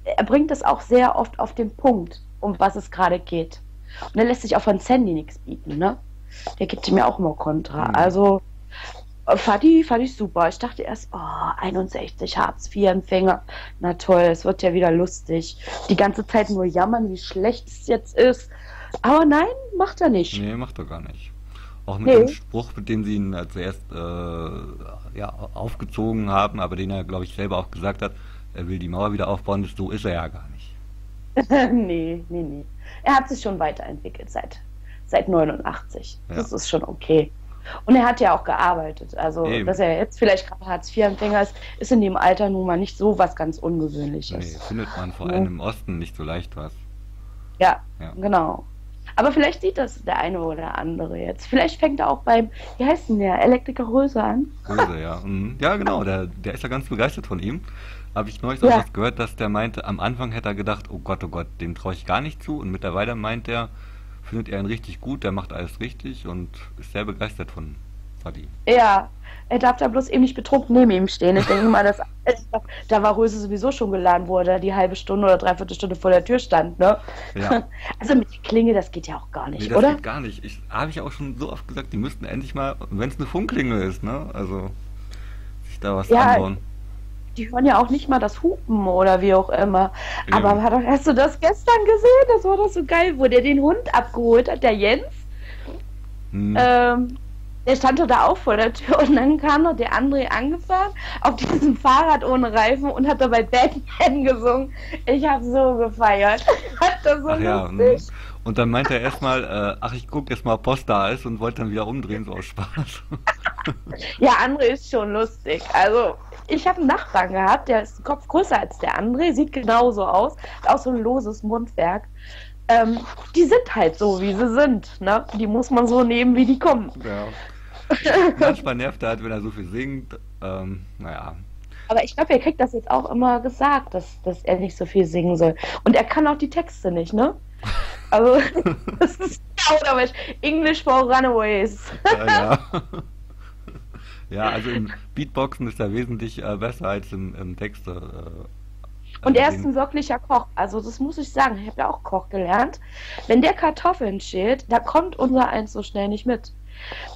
Speaker 2: er bringt es auch sehr oft auf den Punkt, um was es gerade geht. Und er lässt sich auch von Sandy nichts bieten, ne? Der gibt ihm ja auch immer Kontra.
Speaker 1: Mhm.
Speaker 2: Also, äh, Fadi fand ich super. Ich dachte erst, oh, 61 Hartz-IV-Empfänger. Na toll, es wird ja wieder lustig. Die ganze Zeit nur jammern, wie schlecht es jetzt ist. Aber nein, macht er nicht.
Speaker 1: Nee, macht er gar nicht. Auch mit
Speaker 2: Nee.
Speaker 1: dem Spruch, mit dem sie ihn zuerst äh, ja, aufgezogen haben, aber den er, glaube ich, selber auch gesagt hat, er will die Mauer wieder aufbauen, so ist er ja gar nicht. (laughs)
Speaker 2: nee, nee, nee. Er hat sich schon weiterentwickelt seit, seit 89.
Speaker 1: Ja.
Speaker 2: Das ist schon okay. Und er hat ja auch gearbeitet. Also,
Speaker 1: Eben.
Speaker 2: dass er jetzt vielleicht gerade Hartz-IV-Empfänger ist, ist in dem Alter nun mal nicht so was ganz
Speaker 1: Nee,
Speaker 2: Ungewöhnliches.
Speaker 1: findet man vor
Speaker 2: Ja.
Speaker 1: allem im Osten nicht so leicht was.
Speaker 2: Ja,
Speaker 1: Ja.
Speaker 2: genau. Aber vielleicht sieht das der eine oder andere jetzt. Vielleicht fängt er auch beim, wie heißt denn der, Elektriker Röse an.
Speaker 1: Böse, ja. Mhm. Ja, genau, der, der ist ja ganz begeistert von ihm. Habe ich neulich auch
Speaker 2: Ja.
Speaker 1: was gehört, dass der meinte, am Anfang hätte er gedacht, oh Gott, oh Gott, dem traue ich gar nicht zu. Und mittlerweile meint er, findet er ihn richtig gut, der macht alles richtig und ist sehr begeistert von Fadi.
Speaker 2: Ja, er darf da bloß eben nicht betrunken neben ihm stehen. Ich denke mal, dass, da war Röse sowieso schon geladen, wo er da die halbe Stunde oder dreiviertel Stunde vor der Tür stand, ne?
Speaker 1: Ja. (laughs)
Speaker 2: Also mit der Klinge, das geht ja auch gar nicht,
Speaker 1: Nee, das
Speaker 2: oder?
Speaker 1: geht gar nicht. Ich habe ich auch schon so oft gesagt, die müssten endlich mal, wenn es eine Funkklingel ist, ne? Also sich da was
Speaker 2: Ja,
Speaker 1: anbauen.
Speaker 2: Die hören ja auch nicht mal das Hupen oder wie auch immer.
Speaker 1: Ja.
Speaker 2: Aber doch, hast du das gestern gesehen? Das war doch so geil, wo der den Hund abgeholt hat, der Jens.
Speaker 1: Hm.
Speaker 2: Ähm, der stand doch da auch vor der Tür und dann kam noch der André angefahren auf diesem Fahrrad ohne Reifen und hat dabei Batman gesungen. Ich habe so gefeiert. (laughs) Hat das so
Speaker 1: Ach ja,
Speaker 2: lustig.
Speaker 1: und dann meinte er erstmal, äh, ach, ich guck jetzt mal, ob Post da ist und wollte dann wieder umdrehen, so aus Spaß. (laughs)
Speaker 2: Ja, André ist schon lustig. Also, ich habe einen Nachbarn gehabt, der ist einen Kopf größer als der André, sieht genauso aus, hat auch so ein loses Mundwerk. Ähm, die sind halt so, wie sie sind. Ne? Die muss man so nehmen, wie die kommen.
Speaker 1: ja. (laughs) Manchmal nervt er halt, wenn er so viel singt. Ähm, naja,
Speaker 2: Aber ich glaube, er kriegt das jetzt auch immer gesagt, dass, dass er nicht so viel singen soll. Und er kann auch die Texte nicht, ne? (laughs) Also, das ist Kauderwelsch. English for Runaways.
Speaker 1: ja, ja. (laughs) ja, also im Beatboxen ist er wesentlich äh, besser als im, im Texte.
Speaker 2: Und er ist ein wirklicher Koch. Also das muss ich sagen. Ich habe ja auch Koch gelernt. Wenn der Kartoffeln schält, da kommt unser Eins so schnell nicht mit.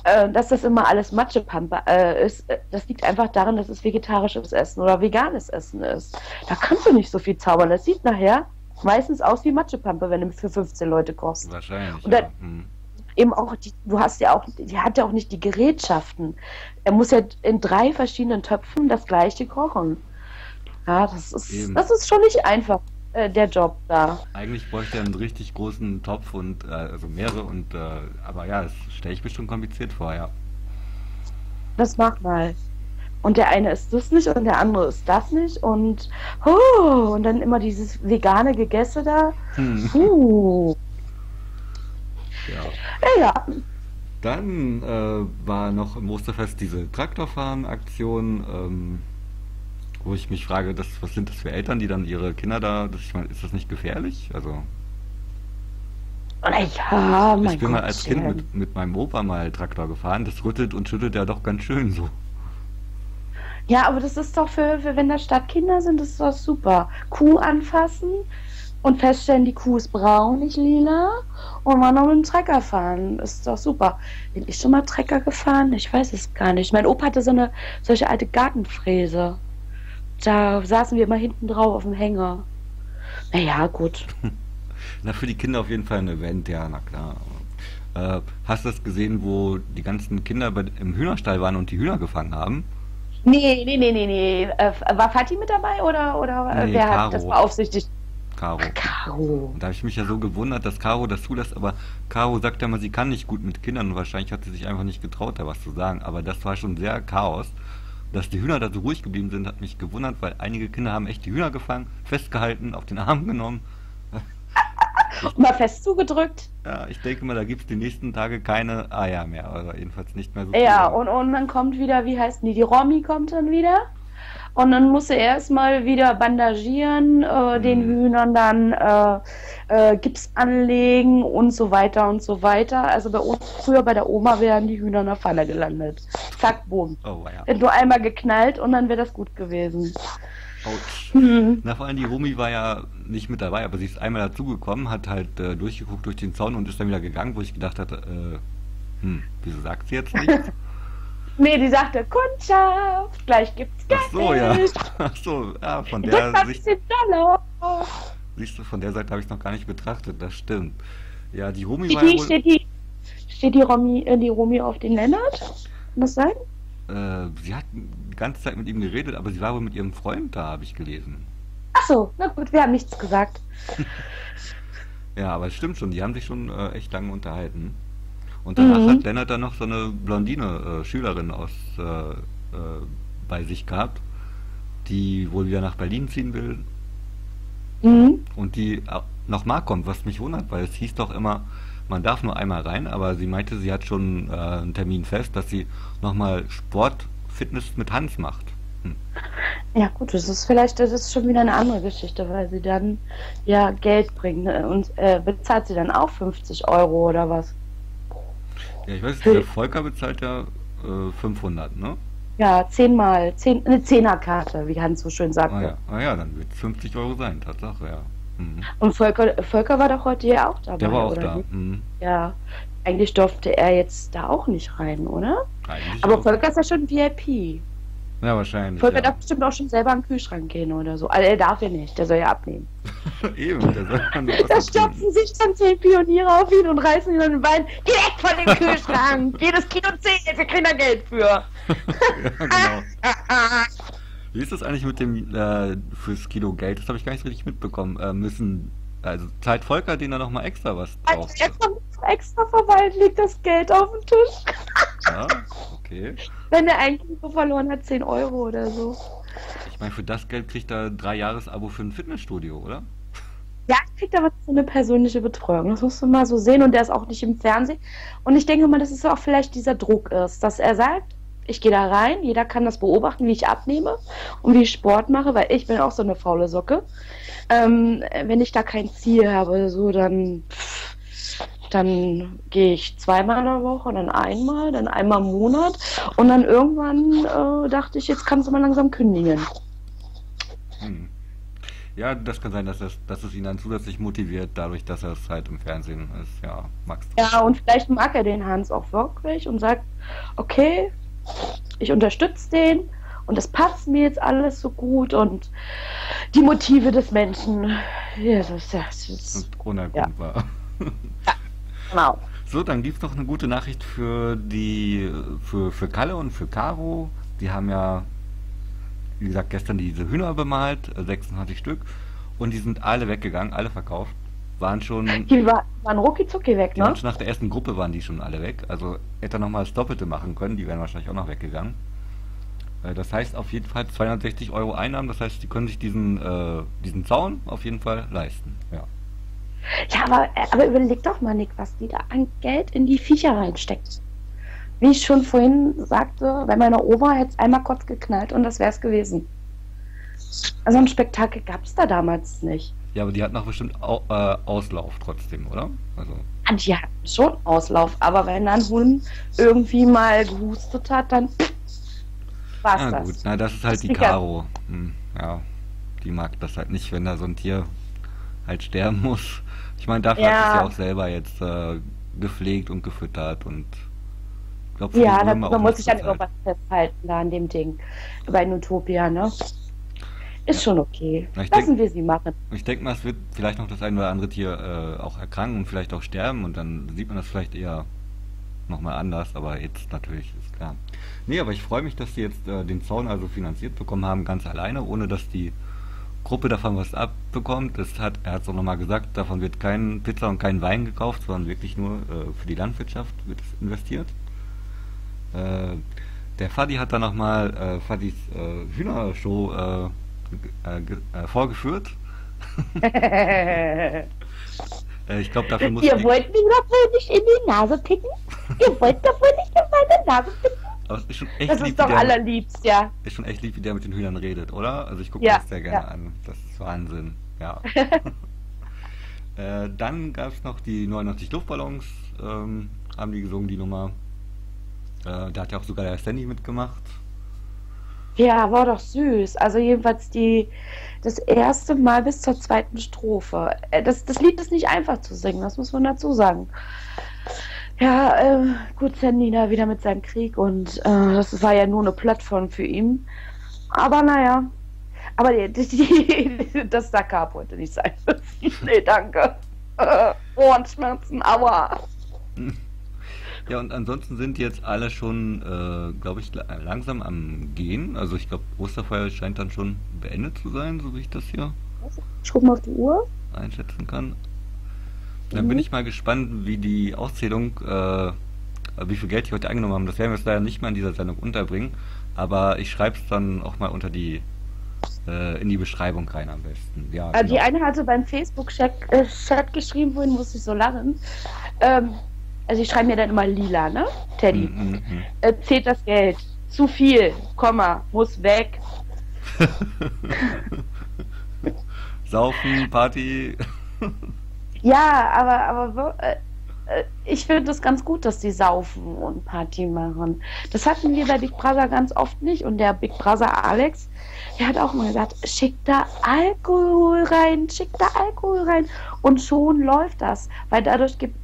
Speaker 2: Äh, dass das immer alles Matschepampe äh, ist, äh, das liegt einfach daran, dass es vegetarisches Essen oder veganes Essen ist. Da kannst du nicht so viel zaubern. Das sieht nachher meistens aus wie Matschepampe, wenn du für 15 Leute kochst.
Speaker 1: Wahrscheinlich.
Speaker 2: Und dann, ja. hm. Eben auch, die, du hast ja auch, die hat ja auch nicht die Gerätschaften. Er muss ja in drei verschiedenen Töpfen das gleiche kochen. Ja, das ist, das ist schon nicht einfach, äh, der Job da.
Speaker 1: Eigentlich bräuchte er einen richtig großen Topf und, äh, also mehrere und, äh, aber ja, das stelle ich mir schon kompliziert vor, ja.
Speaker 2: Das mach mal. Und der eine ist das nicht und der andere ist das nicht und, oh, und dann immer dieses vegane Gegesse da. Hm. Uh. (laughs)
Speaker 1: Ja. ja. Dann äh, war noch im Osterfest diese Traktorfahren-Aktion. Ähm, wo ich mich frage, das, was sind das für Eltern, die dann ihre Kinder da, das, ich meine, ist das nicht gefährlich? Also.
Speaker 2: Ja,
Speaker 1: ich bin Gott, mal als Kind mit, mit meinem Opa mal Traktor gefahren, das rüttelt und schüttelt ja doch ganz schön so.
Speaker 2: Ja, aber das ist doch für, für wenn da Stadtkinder sind, das ist doch super. Kuh anfassen und feststellen, die Kuh ist braun, nicht lila und mal noch mit dem Trecker fahren. Das ist doch super. Bin ich schon mal Trecker gefahren? Ich weiß es gar nicht. Mein Opa hatte so eine solche alte Gartenfräse. Da saßen wir immer hinten drauf auf dem Hänger. Naja, gut. (laughs)
Speaker 1: Na, für die Kinder auf jeden Fall ein Event, ja, na klar. Äh, hast du das gesehen, wo die ganzen Kinder bei, im Hühnerstall waren und die Hühner gefangen haben?
Speaker 2: Nee, nee, nee, nee, nee. Äh, war Fatih mit dabei oder, oder nee, wer Caro. hat das beaufsichtigt?
Speaker 1: Caro. Caro. Da habe ich mich ja so gewundert, dass Caro das zulässt, aber Caro sagt ja mal, sie kann nicht gut mit Kindern und wahrscheinlich hat sie sich einfach nicht getraut, da was zu sagen. Aber das war schon sehr Chaos. Dass die Hühner da so ruhig geblieben sind, hat mich gewundert, weil einige Kinder haben echt die Hühner gefangen, festgehalten, auf den Arm genommen. (laughs)
Speaker 2: mal fest zugedrückt.
Speaker 1: Ja, ich denke mal, da gibt es die nächsten Tage keine Eier mehr, oder jedenfalls nicht mehr so
Speaker 2: Ja, und, und dann kommt wieder, wie heißt die, die Romy kommt dann wieder. Und dann muss er erstmal wieder bandagieren, äh, mhm. den Hühnern dann äh, äh, Gips anlegen und so weiter und so weiter. Also bei uns, früher bei der Oma wären die Hühner in der Pfanne gelandet. Zack, boom. Oh, ja. Nur einmal geknallt und dann wäre das gut gewesen.
Speaker 1: Ouch. Mhm. Na, vor allem die Rumi war ja nicht mit dabei, aber sie ist einmal dazugekommen, hat halt äh, durchgeguckt durch den Zaun und ist dann wieder gegangen, wo ich gedacht hatte, äh, hm, wieso sagt sie jetzt nichts? (laughs)
Speaker 2: Nee, die sagte Kundschaft, gleich gibt's Geld.
Speaker 1: Ach so, ja. (laughs) Ach so, ja, von der Sicht. Siehst du, von der Seite habe ich noch gar nicht betrachtet, das stimmt. Ja, die Romi
Speaker 2: die,
Speaker 1: war ja wohl...
Speaker 2: Steht die, steht die, Romi, äh, die Romi auf den Lennart? Kann das sein?
Speaker 1: Äh, sie hat die ganze Zeit mit ihm geredet, aber sie war wohl mit ihrem Freund da, habe ich gelesen.
Speaker 2: Ach so, na gut, wir haben nichts gesagt. (laughs)
Speaker 1: ja, aber es stimmt schon, die haben sich schon äh, echt lange unterhalten. Und danach mhm. hat Lennart dann noch so eine blondine äh, Schülerin aus äh, äh, bei sich gehabt, die wohl wieder nach Berlin ziehen will. Mhm. Und die äh, nochmal kommt, was mich wundert, weil es hieß doch immer, man darf nur einmal rein, aber sie meinte, sie hat schon äh, einen Termin fest, dass sie nochmal Sport, Fitness mit Hans macht. Hm.
Speaker 2: Ja gut, das ist vielleicht, das ist schon wieder eine andere Geschichte, weil sie dann ja Geld bringt ne? und äh, bezahlt sie dann auch 50 Euro oder was?
Speaker 1: Ja, ich weiß, der Volker bezahlt ja äh, 500, ne?
Speaker 2: Ja, zehnmal, zehn, eine Zehnerkarte, wie Hans so schön sagt.
Speaker 1: Ah ja, ah, ja dann wird es 50 Euro sein, Tatsache, ja.
Speaker 2: Mhm. Und Volker, Volker war doch heute hier auch dabei.
Speaker 1: Der war auch da. Mhm.
Speaker 2: Ja, eigentlich durfte er jetzt da auch nicht rein, oder? Eigentlich Aber Volker ist ja schon VIP.
Speaker 1: Ja, wahrscheinlich.
Speaker 2: Volker
Speaker 1: ja.
Speaker 2: darf bestimmt auch schon selber an den Kühlschrank gehen oder so. Also er darf ja nicht, der soll ja abnehmen. (laughs)
Speaker 1: Eben, der soll ja nur (laughs)
Speaker 2: Da stürzen sich dann zehn Pioniere auf ihn und reißen ihn an den Bein. Geh weg von dem Kühlschrank! (laughs) Jedes Kilo zählt, wir kriegen da Geld für. ja, genau.
Speaker 1: Wie ist das eigentlich mit dem äh, fürs Kilo Geld? Das habe ich gar nicht richtig mitbekommen. Äh, müssen also zahlt Volker denen da nochmal extra was drauf?
Speaker 2: Also extra, extra verwaltet liegt das Geld auf dem Tisch.
Speaker 1: Ja, okay.
Speaker 2: Wenn er ein Kilo verloren hat, 10 Euro oder so.
Speaker 1: Ich meine, für das Geld kriegt er drei Jahresabo für ein Fitnessstudio, oder?
Speaker 2: Ja, kriegt aber so eine persönliche Betreuung. Das musst du mal so sehen. Und der ist auch nicht im Fernsehen. Und ich denke mal, dass es auch vielleicht dieser Druck ist, dass er sagt, ich gehe da rein, jeder kann das beobachten, wie ich abnehme und wie ich Sport mache, weil ich bin auch so eine faule Socke. Ähm, wenn ich da kein Ziel habe, so dann dann gehe ich zweimal in der Woche, dann einmal, dann einmal im Monat. Und dann irgendwann äh, dachte ich, jetzt kannst du mal langsam kündigen.
Speaker 1: Hm. Ja, das kann sein, dass, das, dass es ihn dann zusätzlich motiviert, dadurch, dass er es halt im Fernsehen ist. Ja, magst
Speaker 2: du. Ja, und vielleicht mag er den Hans auch wirklich und sagt, okay, ich unterstütze den und das passt mir jetzt alles so gut und die Motive des Menschen, ja, das, das, das ist
Speaker 1: unergründbar. Ja. ja, genau. So, dann gibt es noch eine gute Nachricht für die, für, für Kalle und für Caro. Die haben ja wie gesagt, gestern diese Hühner bemalt, 26 äh, Stück. Und die sind alle weggegangen, alle verkauft. Waren schon.
Speaker 2: Die war, waren rucki zucki weg, ne?
Speaker 1: Schon nach der ersten Gruppe waren die schon alle weg. Also hätte er nochmal das Doppelte machen können, die wären wahrscheinlich auch noch weggegangen. Äh, das heißt auf jeden Fall 260 Euro Einnahmen, das heißt, die können sich diesen, äh, diesen Zaun auf jeden Fall leisten. Ja.
Speaker 2: Ja, aber, aber überleg doch mal, Nick, was die da an Geld in die Viecher reinsteckt wie ich schon vorhin sagte, bei meiner Oma hätte es einmal kurz geknallt und das wäre es gewesen. Also ein Spektakel gab es da damals nicht.
Speaker 1: Ja, aber die hatten auch bestimmt Au äh, Auslauf trotzdem, oder?
Speaker 2: Also. Ja, die hatten schon Auslauf, aber wenn ein Hund irgendwie mal gehustet hat, dann
Speaker 1: war's Na das. gut, na das ist halt das die Karo. Hm, ja, die mag das halt nicht, wenn da so ein Tier halt sterben muss. Ich meine, dafür ja. hat es ja auch selber jetzt äh, gepflegt und gefüttert und
Speaker 2: Glaub, ja, da, man muss sich an irgendwas festhalten da an dem Ding. Bei Utopia, ne? Ist schon okay. Na, Lassen denk, wir sie machen.
Speaker 1: Ich denke mal, es wird vielleicht noch das ein oder andere Tier äh, auch erkranken und vielleicht auch sterben und dann sieht man das vielleicht eher nochmal anders, aber jetzt natürlich ist klar. Nee, aber ich freue mich, dass die jetzt äh, den Zaun also finanziert bekommen haben, ganz alleine, ohne dass die Gruppe davon was abbekommt. Das hat, er hat es auch nochmal gesagt, davon wird kein Pizza und kein Wein gekauft, sondern wirklich nur äh, für die Landwirtschaft wird es investiert. Äh, der Fadi hat dann nochmal äh, Fadis äh, Hühnershow äh, äh, äh, vorgeführt. (laughs) ich glaube, dafür muss
Speaker 2: Ihr wollt mir doch wohl nicht in die Nase picken? Ihr wollt doch wohl nicht in meine Nase picken?
Speaker 1: Aber es ist schon echt
Speaker 2: das lieb, ist doch allerliebst, ja.
Speaker 1: Ist schon echt lieb, wie der mit den Hühnern redet, oder? Also ich gucke ja, das sehr gerne ja. an. Das ist Wahnsinn, ja. (laughs) (laughs) äh, dann gab es noch die 99 Luftballons, ähm, haben die gesungen, die Nummer. Äh, da hat ja auch sogar der Sandy mitgemacht.
Speaker 2: Ja, war doch süß. Also jedenfalls die das erste Mal bis zur zweiten Strophe. Äh, das, das Lied ist nicht einfach zu singen, das muss man dazu sagen. Ja, äh, gut, Sandy da wieder mit seinem Krieg und äh, das war ja nur eine Plattform für ihn. Aber naja. Aber die, die, (laughs) das Da Carp wollte nicht sein (laughs) nee, danke. (laughs) Ohrenschmerzen, aua.
Speaker 1: Ja, und ansonsten sind jetzt alle schon, äh, glaube ich, langsam am Gehen. Also ich glaube, Osterfeuer scheint dann schon beendet zu sein, so wie ich das hier
Speaker 2: ich guck mal auf die Uhr.
Speaker 1: einschätzen kann. Dann mhm. bin ich mal gespannt, wie die Auszählung, äh, wie viel Geld die heute eingenommen haben. Das werden wir jetzt leider nicht mal in dieser Sendung unterbringen. Aber ich schreibe es dann auch mal unter die äh, in die Beschreibung rein am besten. Ja,
Speaker 2: also genau. Die eine hatte beim Facebook-Chat äh, geschrieben, wohin muss ich so lachen. Ähm, also ich schreibe mir dann immer lila, ne? Teddy. Mm, mm, mm. Äh, zählt das Geld. Zu viel, Komma, muss weg. (laughs)
Speaker 1: Saufen, Party. (laughs)
Speaker 2: ja, aber, aber äh, äh, ich finde es ganz gut, dass die saufen und Party machen. Das hatten wir bei Big Brother ganz oft nicht. Und der Big Brother Alex, der hat auch mal gesagt, schick da Alkohol rein, schick da Alkohol rein. Und schon läuft das. Weil dadurch gibt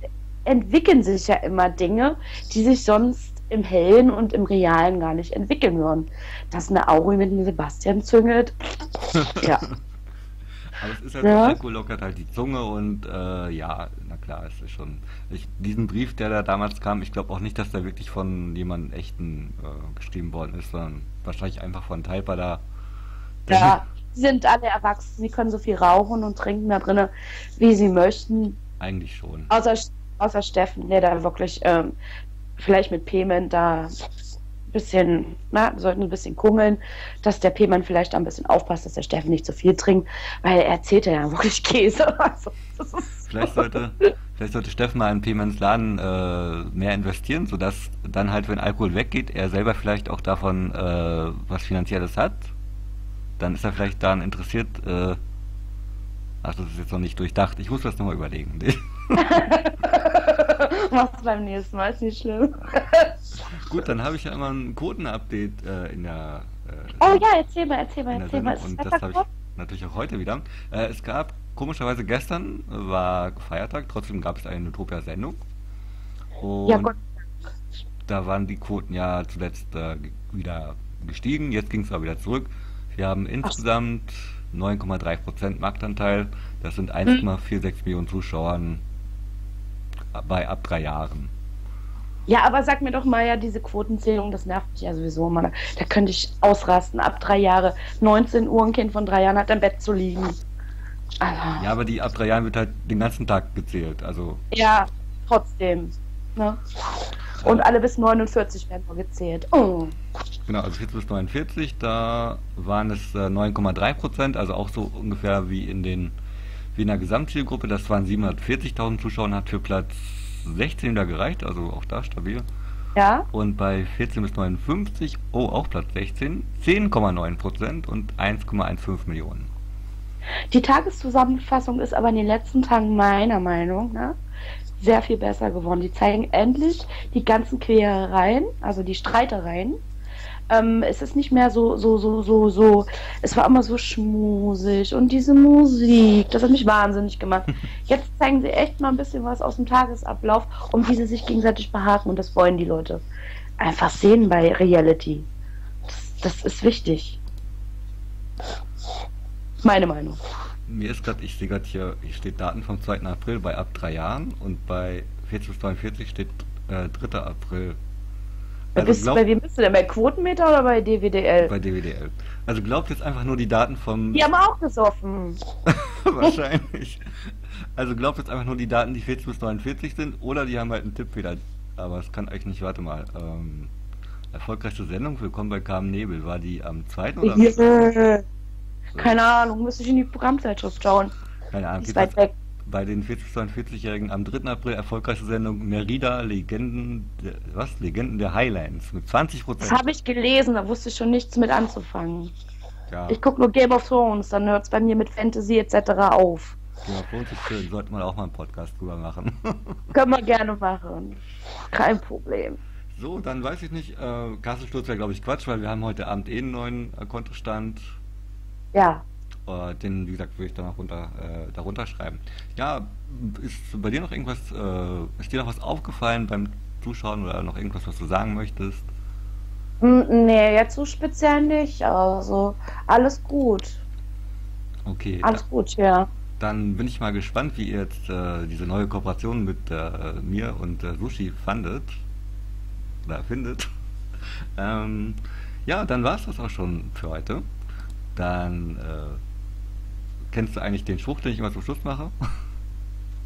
Speaker 2: entwickeln sich ja immer Dinge, die sich sonst im Hellen und im Realen gar nicht entwickeln würden. Dass eine Auri mit einem Sebastian züngelt, (laughs) ja.
Speaker 1: Aber es ist halt, ja. Alkohol lockert halt die Zunge und äh, ja, na klar, es ist schon. Ich, diesen Brief, der da damals kam, ich glaube auch nicht, dass der wirklich von jemandem echten äh, geschrieben worden ist, sondern wahrscheinlich einfach von Typer da.
Speaker 2: Ja, sie sind alle erwachsen, sie können so viel rauchen und trinken da drinnen, wie sie möchten.
Speaker 1: Eigentlich schon.
Speaker 2: Außer außer Steffen, der da wirklich ähm, vielleicht mit Payment da bisschen, na, sollten ein bisschen kungeln, dass der Payment vielleicht ein bisschen aufpasst, dass der Steffen nicht zu viel trinkt, weil er erzählt ja wirklich (laughs) Käse.
Speaker 1: Also, vielleicht, sollte, vielleicht sollte Steffen mal in Payments Laden äh, mehr investieren, sodass dann halt, wenn Alkohol weggeht, er selber vielleicht auch davon äh, was Finanzielles hat. Dann ist er vielleicht daran interessiert, äh, ach, das ist jetzt noch nicht durchdacht, ich muss das nochmal überlegen. (laughs) (laughs)
Speaker 2: Mach's beim nächsten Mal, ist nicht schlimm. (laughs)
Speaker 1: Gut, dann habe ich ja immer ein Quoten-Update äh, in der.
Speaker 2: Äh, oh ja, erzähl mal, erzähl mal, erzähl mal.
Speaker 1: Und das habe ich natürlich auch heute wieder. Äh, es gab komischerweise gestern war Feiertag, trotzdem gab es eine Utopia-Sendung. Und
Speaker 2: Ja, Gott.
Speaker 1: da waren die Quoten ja zuletzt äh, wieder gestiegen, jetzt ging es aber wieder zurück. Wir haben insgesamt 9,3% Marktanteil, das sind 1,46 Millionen Zuschauern bei ab drei Jahren.
Speaker 2: Ja, aber sag mir doch mal, ja, diese Quotenzählung, das nervt mich ja sowieso, Mann. Da könnte ich ausrasten. Ab drei Jahre, 19 Uhr, ein Kind von drei Jahren hat im Bett zu liegen. Also,
Speaker 1: Ja, aber die ab drei Jahren wird halt den ganzen Tag gezählt. Also,
Speaker 2: ja, trotzdem. Ne? Und alle bis 49 werden nur gezählt. Oh.
Speaker 1: genau, also 40 bis 49, da waren es äh, 9,3 Prozent, also auch so ungefähr wie in den wie in der Gesamtzielgruppe. Das waren 740.000 Zuschauer, hat für Platz 16 wieder gereicht, also auch da stabil.
Speaker 2: Ja?
Speaker 1: Und bei 14 bis 59, oh, auch Platz 16, 10,9 Prozent und 1,15 Millionen.
Speaker 2: Die Tageszusammenfassung ist aber in den letzten Tagen meiner Meinung nach sehr viel besser geworden. Die zeigen endlich die ganzen Querereien, also die Streitereien. Ähm, es ist nicht mehr so, so, so, so, so. Es war immer so schmusig und diese Musik, das hat mich wahnsinnig gemacht. (laughs) Jetzt zeigen sie echt mal ein bisschen was aus dem Tagesablauf, um wie sie sich gegenseitig behaken und das wollen die Leute einfach sehen bei Reality. Das, das ist wichtig. Meine Meinung.
Speaker 1: Mir ist gerade, ich sehe gerade hier, hier steht Daten vom 2. April bei ab drei Jahren und bei 40 bis 42 steht äh, 3. April.
Speaker 2: Bei,
Speaker 1: Also
Speaker 2: bist,
Speaker 1: glaub-
Speaker 2: bei wem bist du denn? Bei Quotenmeter oder bei DWDL?
Speaker 1: bei DWDL. Also glaubt jetzt einfach nur die Daten vom
Speaker 2: Die haben auch gesoffen. (laughs)
Speaker 1: wahrscheinlich. Also glaubt jetzt einfach nur die Daten, die 40 bis 49 sind, oder die haben halt einen Tippfehler. Aber es kann euch nicht, warte mal. Ähm, erfolgreichste Sendung, Willkommen bei Carmen Nebel, war die am 2. oder am
Speaker 2: Yeah. Keine Ahnung, müsste ich in die Programmzeitschrift schauen.
Speaker 1: Keine Ahnung,
Speaker 2: weit weg.
Speaker 1: Bei den 40 bis 49-Jährigen am 3. April erfolgreichste Sendung Merida Legenden, der, was? Legenden der Highlands mit 20%
Speaker 2: Das
Speaker 1: Prozent.
Speaker 2: habe ich gelesen, da wusste ich schon nichts mit anzufangen.
Speaker 1: Ja,
Speaker 2: Ich gucke nur Game of Thrones, dann hört es bei mir mit Fantasy etc. auf.
Speaker 1: Game of Thrones ist schön, sollte man auch mal einen Podcast drüber machen. (laughs)
Speaker 2: Können wir gerne machen. Kein Problem.
Speaker 1: so, dann weiß ich nicht, äh, Kasselsturz wäre glaube ich Quatsch, weil wir haben heute Abend eh einen neuen äh, Kontostand.
Speaker 2: Ja.
Speaker 1: Äh, den, wie gesagt, würde ich dann auch runter, äh, darunter schreiben. Ja, ist bei dir noch irgendwas, äh, ist dir noch was aufgefallen beim Zuschauen oder noch irgendwas, was du sagen möchtest?
Speaker 2: Nee, jetzt so speziell nicht. Also, alles gut.
Speaker 1: Okay,
Speaker 2: Alles gut, ja.
Speaker 1: dann bin ich mal gespannt, wie ihr jetzt äh, diese neue Kooperation mit äh, mir und äh, Sushi fandet. Oder findet. (laughs) ähm, ja, dann war es das auch schon für heute. Dann äh, kennst du eigentlich den Spruch, den ich immer zum Schluss mache?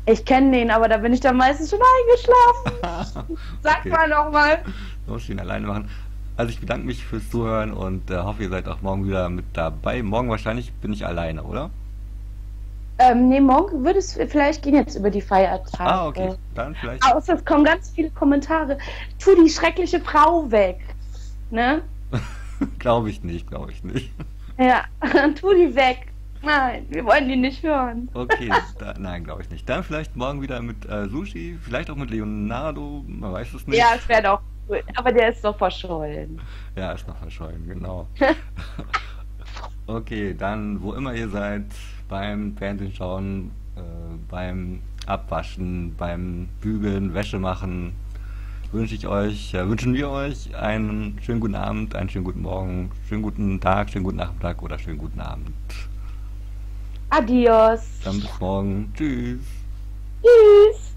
Speaker 2: Ich kenne den, aber da bin ich dann meistens schon eingeschlafen. (laughs) Sag
Speaker 1: Okay.
Speaker 2: mal nochmal.
Speaker 1: Muss ich ihn alleine machen. Also ich bedanke mich fürs Zuhören und äh, hoffe, ihr seid auch morgen wieder mit dabei. Morgen wahrscheinlich bin ich alleine, oder?
Speaker 2: Ähm, nee, morgen würde es vielleicht gehen jetzt über die Feiertage.
Speaker 1: Ah, okay. Dann vielleicht.
Speaker 2: Außer es kommen ganz viele Kommentare. Tu die schreckliche Frau weg. Ne? (laughs)
Speaker 1: glaube ich nicht, glaube ich nicht.
Speaker 2: Ja, (laughs) tu die weg. Nein, wir wollen die nicht hören.
Speaker 1: Okay, da, nein, glaube ich nicht. Dann vielleicht morgen wieder mit äh, Sushi, vielleicht auch mit Leonardo, man weiß es nicht.
Speaker 2: Ja, es wäre doch cool. Aber der ist doch verschollen.
Speaker 1: Ja, ist noch verschollen, genau. (laughs) okay, dann wo immer ihr seid, beim Fernsehen schauen, äh, beim Abwaschen, beim Bügeln, Wäsche machen, wünsche ich euch, äh, wünschen wir euch einen schönen guten Abend, einen schönen guten Morgen, schönen guten Tag, schönen guten Nachmittag oder schönen guten Abend.
Speaker 2: Adios.
Speaker 1: Dann bis morgen. Tschüss.
Speaker 2: Tschüss.